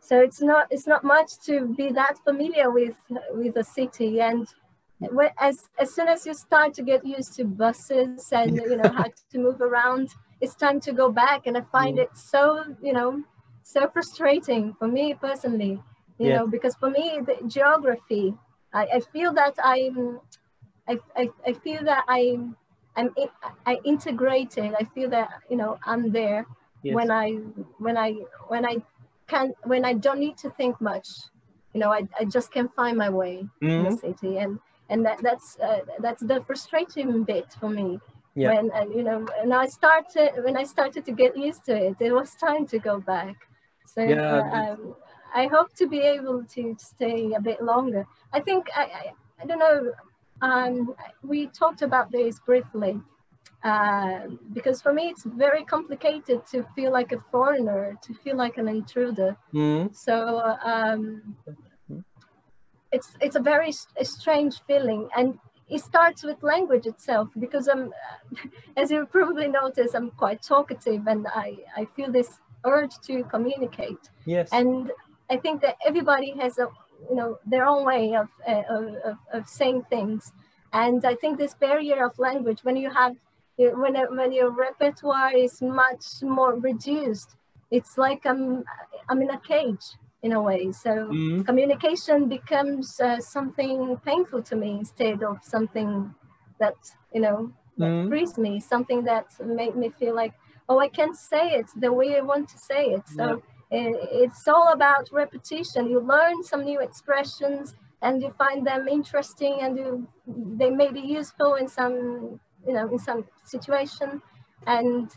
So it's not it's not much to be that familiar with with the city and. As, as soon as you start to get used to buses and you know how to move around, it's time to go back, and I find Mm. it so you know so frustrating for me personally you Yeah. know because for me the geography i, I feel that i'm I, I, I feel that i'm i'm in, i integrated i feel that you know i'm there yes. when i when i when i can when i don't need to think much you know i, I just can't find my way in Mhm. the city and and that, that's uh, that's the frustrating bit for me Yeah. when uh, you know and i started when i started to get used to it it was time to go back so Yeah, uh, um, I hope to be able to stay a bit longer. I think I, I, I don't know. Um, we talked about this briefly uh, because for me it's very complicated to feel like a foreigner, to feel like an intruder. Mm. So um, it's it's a very a strange feeling, and it starts with language itself because I'm, as you probably notice, I'm quite talkative, and I I feel this urge to communicate. Yes. And I think that everybody has a you know their own way of uh, of, of saying things, and I think this barrier of language when you have when when your repertoire is much more reduced, it's like I'm I'm in a cage in a way. So Mm. communication becomes uh, something painful to me instead of something that you know that Mm. frees me, something that made me feel like oh I can't say it the way I want to say it. So i- it's all about repetition. You learn some new expressions and you find them interesting and you they may be useful in some you know in some situation and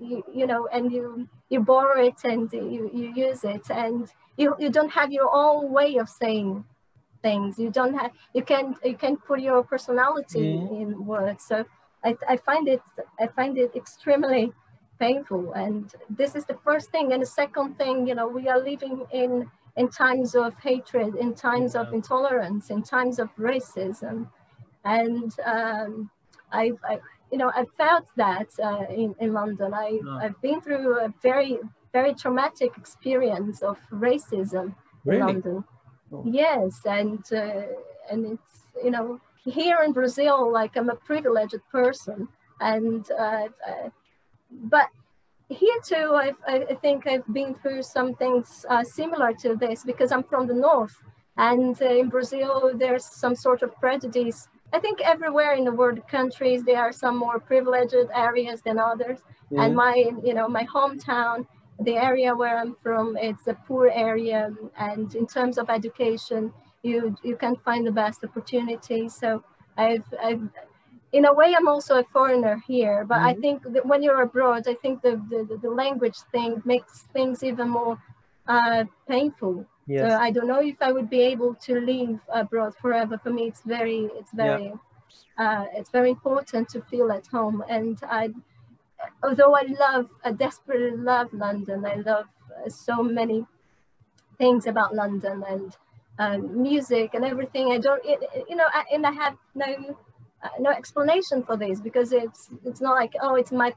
you, you know and you you borrow it and you, you use it and you, you don't have your own way of saying things. You don't have you can you can put your personality in words. So I, I find it i find it extremely painful. And this is the first thing. And the second thing you know we are living in in times of hatred in times of intolerance in times of racism. And um, I, I you know I felt that uh, in, in London I Ah. I've been through a very very traumatic experience of racism in London Oh. yes and uh, and it's you know here in Brazil like I'm a privileged person and uh, uh, but here too I've, I I think I've been through some things uh, similar to this because I'm from the north and uh, in Brazil there's some sort of prejudice I think everywhere in the world countries there are some more privileged areas than others. And Mm. my you know my hometown the area where i'm from it's a poor area. And in terms of education you you can find the best opportunities so i've i've in a way i'm also a foreigner here. But i Mhm. think that when you're abroad i think the the, the language thing makes things even more uh, painful Yes. so I don't know if I would be able to live abroad forever. For me, it's very, it's Yeah. very, uh, it's very important to feel at home. And I, although I love, I desperately love London. I love uh, so many things about London and um, music and everything. I don't, it, it- you know, I, and I have no, uh, no explanation for this because it's, it's not like oh, it's my,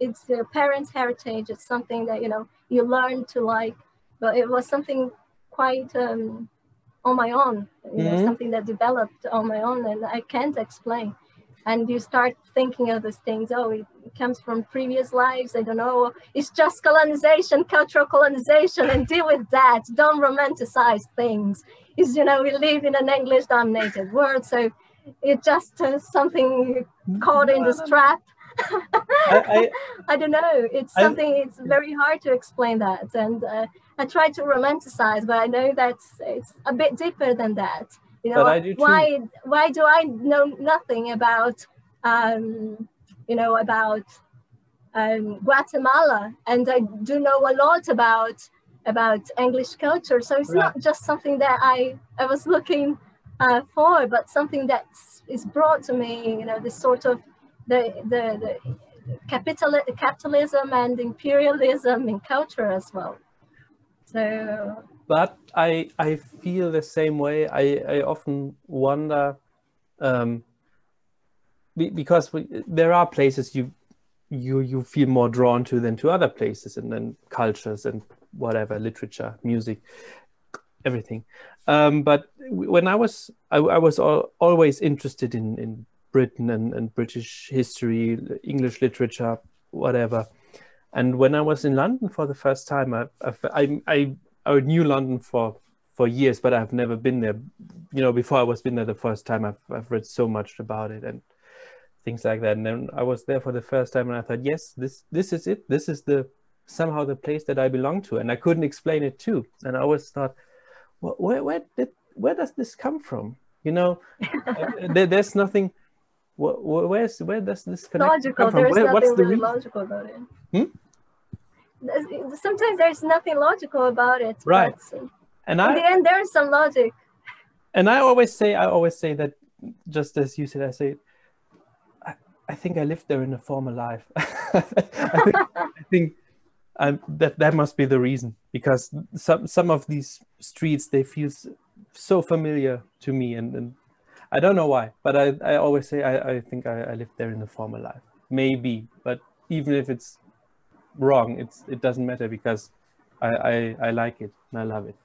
it's your parents' heritage. It's something that you know you learn to like. But it was something quite um, on my own, you know, Mhm. something that developed on my own, and I can't explain. And you start thinking of these things. Oh, it, comes from previous lives. I don't know. It's just colonization, cultural colonization, and deal with that. Don't romanticize things. Is you know we live in an English-dominated world, so it's just uh, something caught in this trap. I, I don't know. It's I- something. It's very hard to explain that, and uh, I try to romanticize, but I know that's it's a bit deeper than that. You know, do too. why why do I know nothing about um, you know about um, Guatemala, and I do know a lot about about English culture. So it's not just something that I I was looking uh, for, but something that is brought to me. You know, this sort of the the, the capital capitalism and imperialism in culture as well. So but I I feel the same way. I I often wonder um, be, because we, there are places you you you feel more drawn to than to other places and then cultures and whatever literature, music, everything. Um, but when I was I, I was al- always interested in in Britain and, and British history, English literature, whatever. And when I was in London for the first time, I I, I, I knew London for for years, but I've never been there. You know, before I was been there the first time, I've I've read so much about it and things like that. And then I was there for the first time, and I thought, yes, this this is it. This is the somehow the place that I belong to, and I couldn't explain it too. And I always thought, well, where where did where does this come from? You know, there, there's nothing. Where, where's where does this connection logical. come from? There's Where, nothing what's the really logical about it. Hmm? Sometimes there's nothing logical about it. Right. And in I the end, there's some logic. and I always say, I always say that, just as you said, I say, I, I think I lived there in a former life. I think, I think um, that that must be the reason because some some of these streets they feel so familiar to me, and, and I don't know why, but I, I always say I, I think I, I lived there in a former life. Maybe, but even if it's wrong, it's it doesn't matter because I I, I like it and I love it.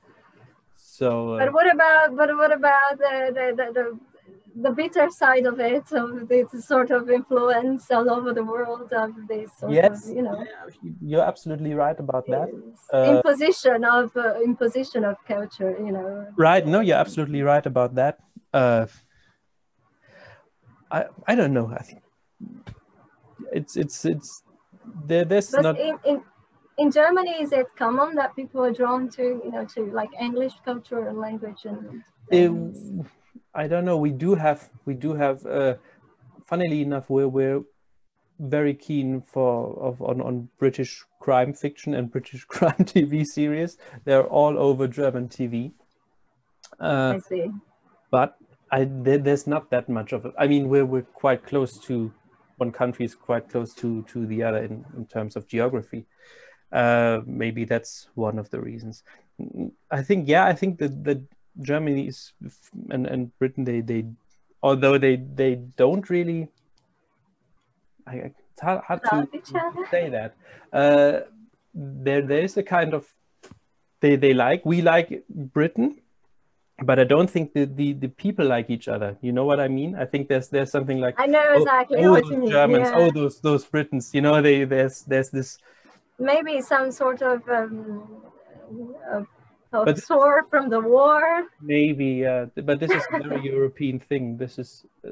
So. uh, But what about but what about the the, the, the the bitter side of it, of this sort of influence all over the world of this sort yes, of, you know, yeah, you're absolutely right about that. is Uh, imposition of uh, imposition of culture, you know. Right, no, you're absolutely right about that. Uh, I I don't know. I think it's it's it's there. There's But not. in, in in Germany, is it common that people are drawn to, you know, to like English culture and language and, and I don't know. We do have we do have. Uh, funnily enough, we're we're very keen for of on on British crime fiction and British crime TV series. They're all over German TV. Uh, I see. but I there, there's not that much of it. I mean, we're we're quite close to one country is quite close to to the other in, in terms of geography. Uh, maybe that's one of the reasons. I think yeah, I think that that Germany is and and Britain they they although they they don't really. I, it's hard, hard to Love each other. say that. Uh, there there is a kind of they they like we like Britain, but I don't think the, the the people like each other. You know what I mean? I think there's there's something like I know oh, exactly oh, what those you mean. Germans, yeah. oh those those Britons. You know they there's there's this Maybe some sort of um, of, of But- sore from the war. maybe uh, but this is a very European thing. This is uh,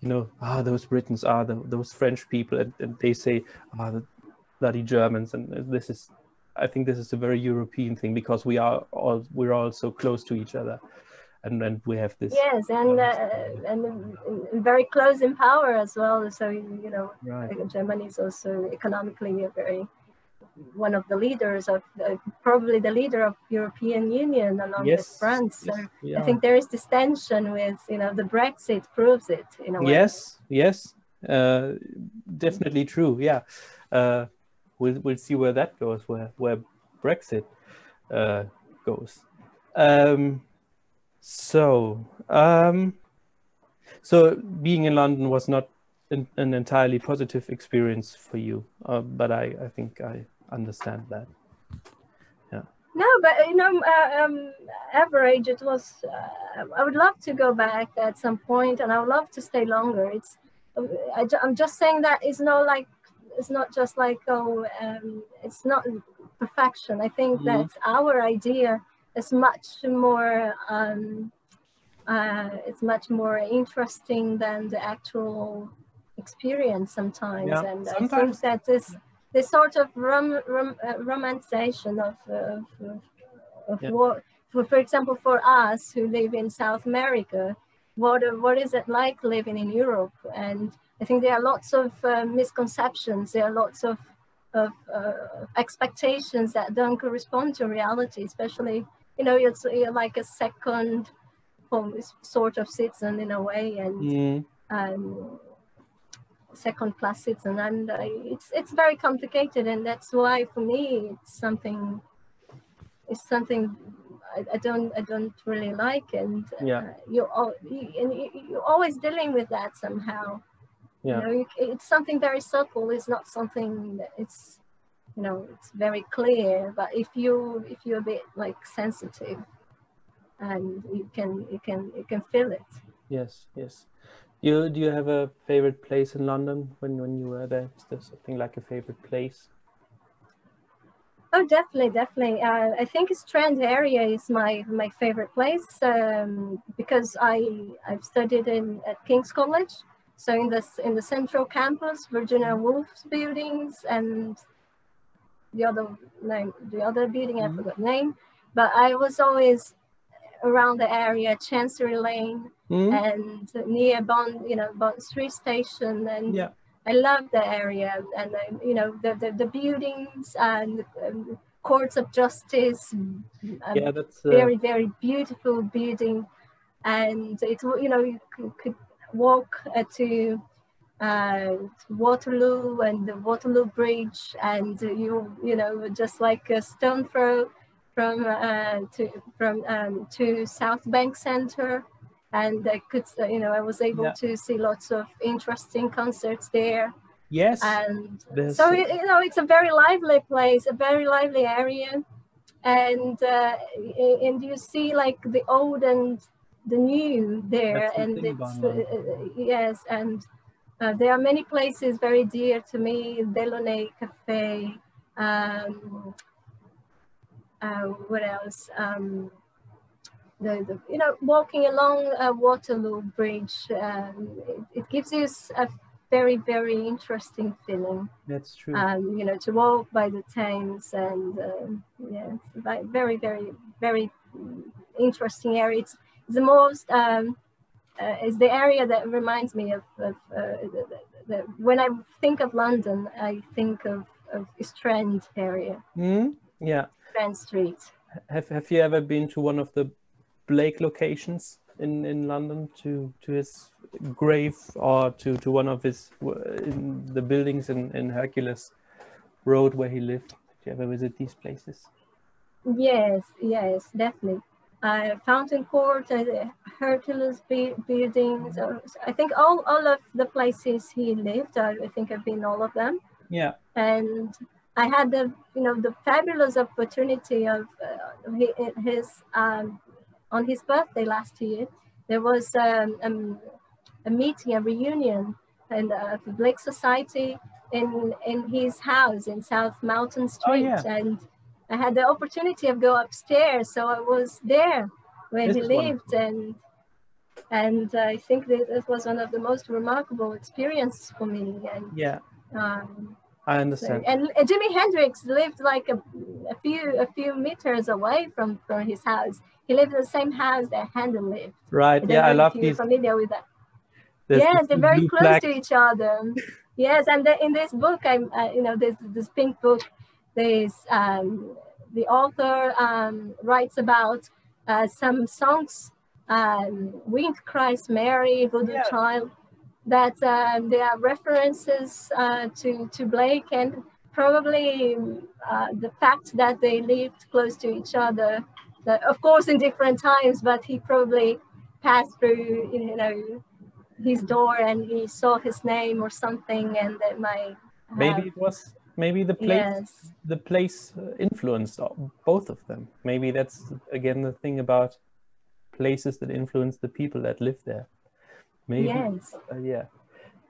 you know ah those Britons are the, those French people and, and they say ah the bloody Germans and this is I think this is a very European thing because we are all we're all so close to each other and and we have this Yes, and uh, and uh, very close in power as well. So you know, right Germany is also economically a very one of the leaders of uh, probably the leader of European Union along with France. So yes, I think there is this tension with you know the Brexit proves it in a way. Yes, yes, uh, definitely true. Yeah, uh, we'll we'll see where that goes, where where Brexit uh, goes. Um, so, um, so being in London was not an, an entirely positive experience for you, uh, but I I think I understand that. No, but you know, uh, um, average. It was. Uh, I would love to go back at some point, and I would love to stay longer. It's. I, am just saying that it's not like. It's not just like oh. Um, it's not perfection. I think Mhm. that our idea is much more. Um, uh, it's much more interesting than the actual experience sometimes, Yeah, and I think that this this sort of rom, rom, uh, romanticization of, of, of, of Yeah. what, for, for example, for us who live in South America, what, what is it like living in Europe? And I think there are lots of uh, misconceptions, there are lots of, of uh, expectations that don't correspond to reality, especially, you know, you're, you're like a second sort of citizen in a way. And Mm, um, second class citizen and uh, it's it's very complicated and that's why for me it's something it's something I, I don't I don't really like and uh, Yeah. you're all, you, and you, you're always dealing with that somehow Yeah. you know it's something very subtle it's not something that it's you know it's very clear but if you if you're a bit like sensitive and you can you can you can feel it yes, yes. You do you have a favorite place in London when when you were there? Is there something like a favorite place? Oh, definitely, definitely. Uh, I think Strand area is my my favorite place um, because I I've studied in at King's College, so in this in the central campus, Virginia Woolf's buildings, and the other name, the other building I Mhm. forgot the name, but I was always around the area, Chancery Lane, Mm, and near Bond, you know, Bond Street Station, and Yeah. I love the area, and you know, the, the the buildings and um, courts of justice. yeah, that's uh, very very beautiful building, and it you know you could walk uh, to uh, Waterloo and the Waterloo Bridge, and you you know just like a stone throw from uh, to from um, to South Bank Center, and I could you know I was able yeah. to see lots of interesting concerts there. Yes, and so you know it's a very lively place, a very lively area, and uh, and you see like the old and the new there, the and it's uh, yes and uh, there are many places very dear to me, Delaunay Cafe, um, uh, what else? Um, the, the, you know, walking along uh, Waterloo Bridge, um, it, it, gives you a very, very interesting feeling. That's true. Um, you know, to walk by the Thames and um, yeah, very, very, very interesting area. It's the most um, uh, is the area that reminds me of, of uh, the, the, when I think of London, I think of, of Strand area. Mm, yeah. Strand Street. Have Have you ever been to one of the Blake locations in, in London to to his grave or to, to one of his in the buildings in, in Hercules Road where he lived? Did you ever visit these places? Yes, yes, definitely uh, Fountain Court, uh, Hercules buildings. Uh, I think all, all of the places he lived, I, I think I've been all of them. Yeah. And I had the, you know, the fabulous opportunity of uh, his, um, on his birthday last year, there was um, um, a meeting, a reunion in the Blake Society in, in his house in South Molton Street. Oh, yeah. And I had the opportunity of go upstairs, so I was there when this he lived, and and I think that it was one of the most remarkable experiences for me. And yeah, um, I understand. So, and uh, Jimi Hendrix lived like a, a few a few meters away from from his house. He lived in the same house that Handel lived. Right. I yeah, I love these. Familiar with that? yes, they're very close to each other. yes, and the, in this book, I'm uh, you know this this pink book there's um, the author um, writes about uh, some songs, um, Wind Cries Mary, Voodoo yeah. Child, that um, there are references uh, to, to Blake and probably uh, the fact that they lived close to each other, that, of course in different times, but he probably passed through, you know, his door and he saw his name or something and that might maybe it was maybe the place yes. the place uh, influenced both of them. Maybe that's again the thing about places that influence the people that live there. Maybe yes. Uh, yeah.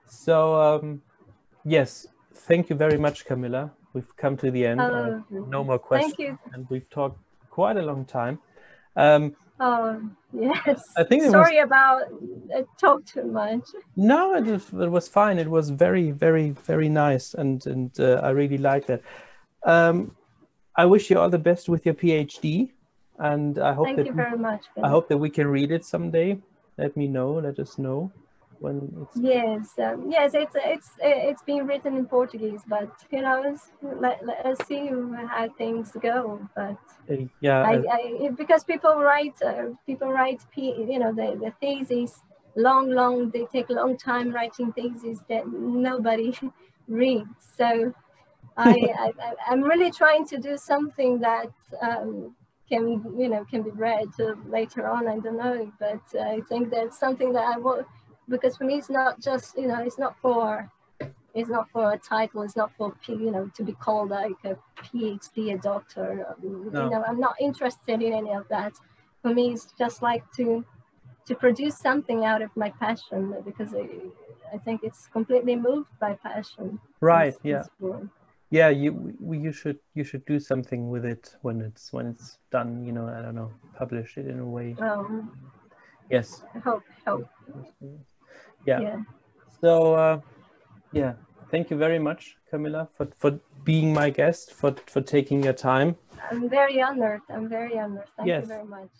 So um, yes. Thank you very much Camila. We've come to the end. Uh, no more questions and we've talked quite a long time. Um, Oh yes. I think sorry was... about I talk too much. No, it was, it was fine. It was very, very, very nice, and and uh, I really liked that. Um, I wish you all the best with your PhD, and I hope Thank that you very much. I hope that we can read it someday. Let me know. Let us know when it's yes um, yes it's it's it's being written in portuguese but you know let, let us see how things go but uh, yeah I, I, because people write uh, people write you know the, the theses long long they take a long time writing theses that nobody reads so I, I i'm really trying to do something that um, can you know can be read uh, later on i don't know but i think that's something that i will because for me it's not just you know it's not for it's not for a title it's not for you know to be called like a phd a doctor um, no. you know i'm not interested in any of that. For me it's just like to to produce something out of my passion because I, I think it's completely moved by passion. Right yeah. yeah you you should you should do something with it when it's when it's done you know i don't know publish it in a way. Um, yes. hope hope yeah, yeah. so uh, yeah. Thank you very much Camila for for being my guest for for taking your time. I'm very honored. I'm very honored. Thank yes. you very much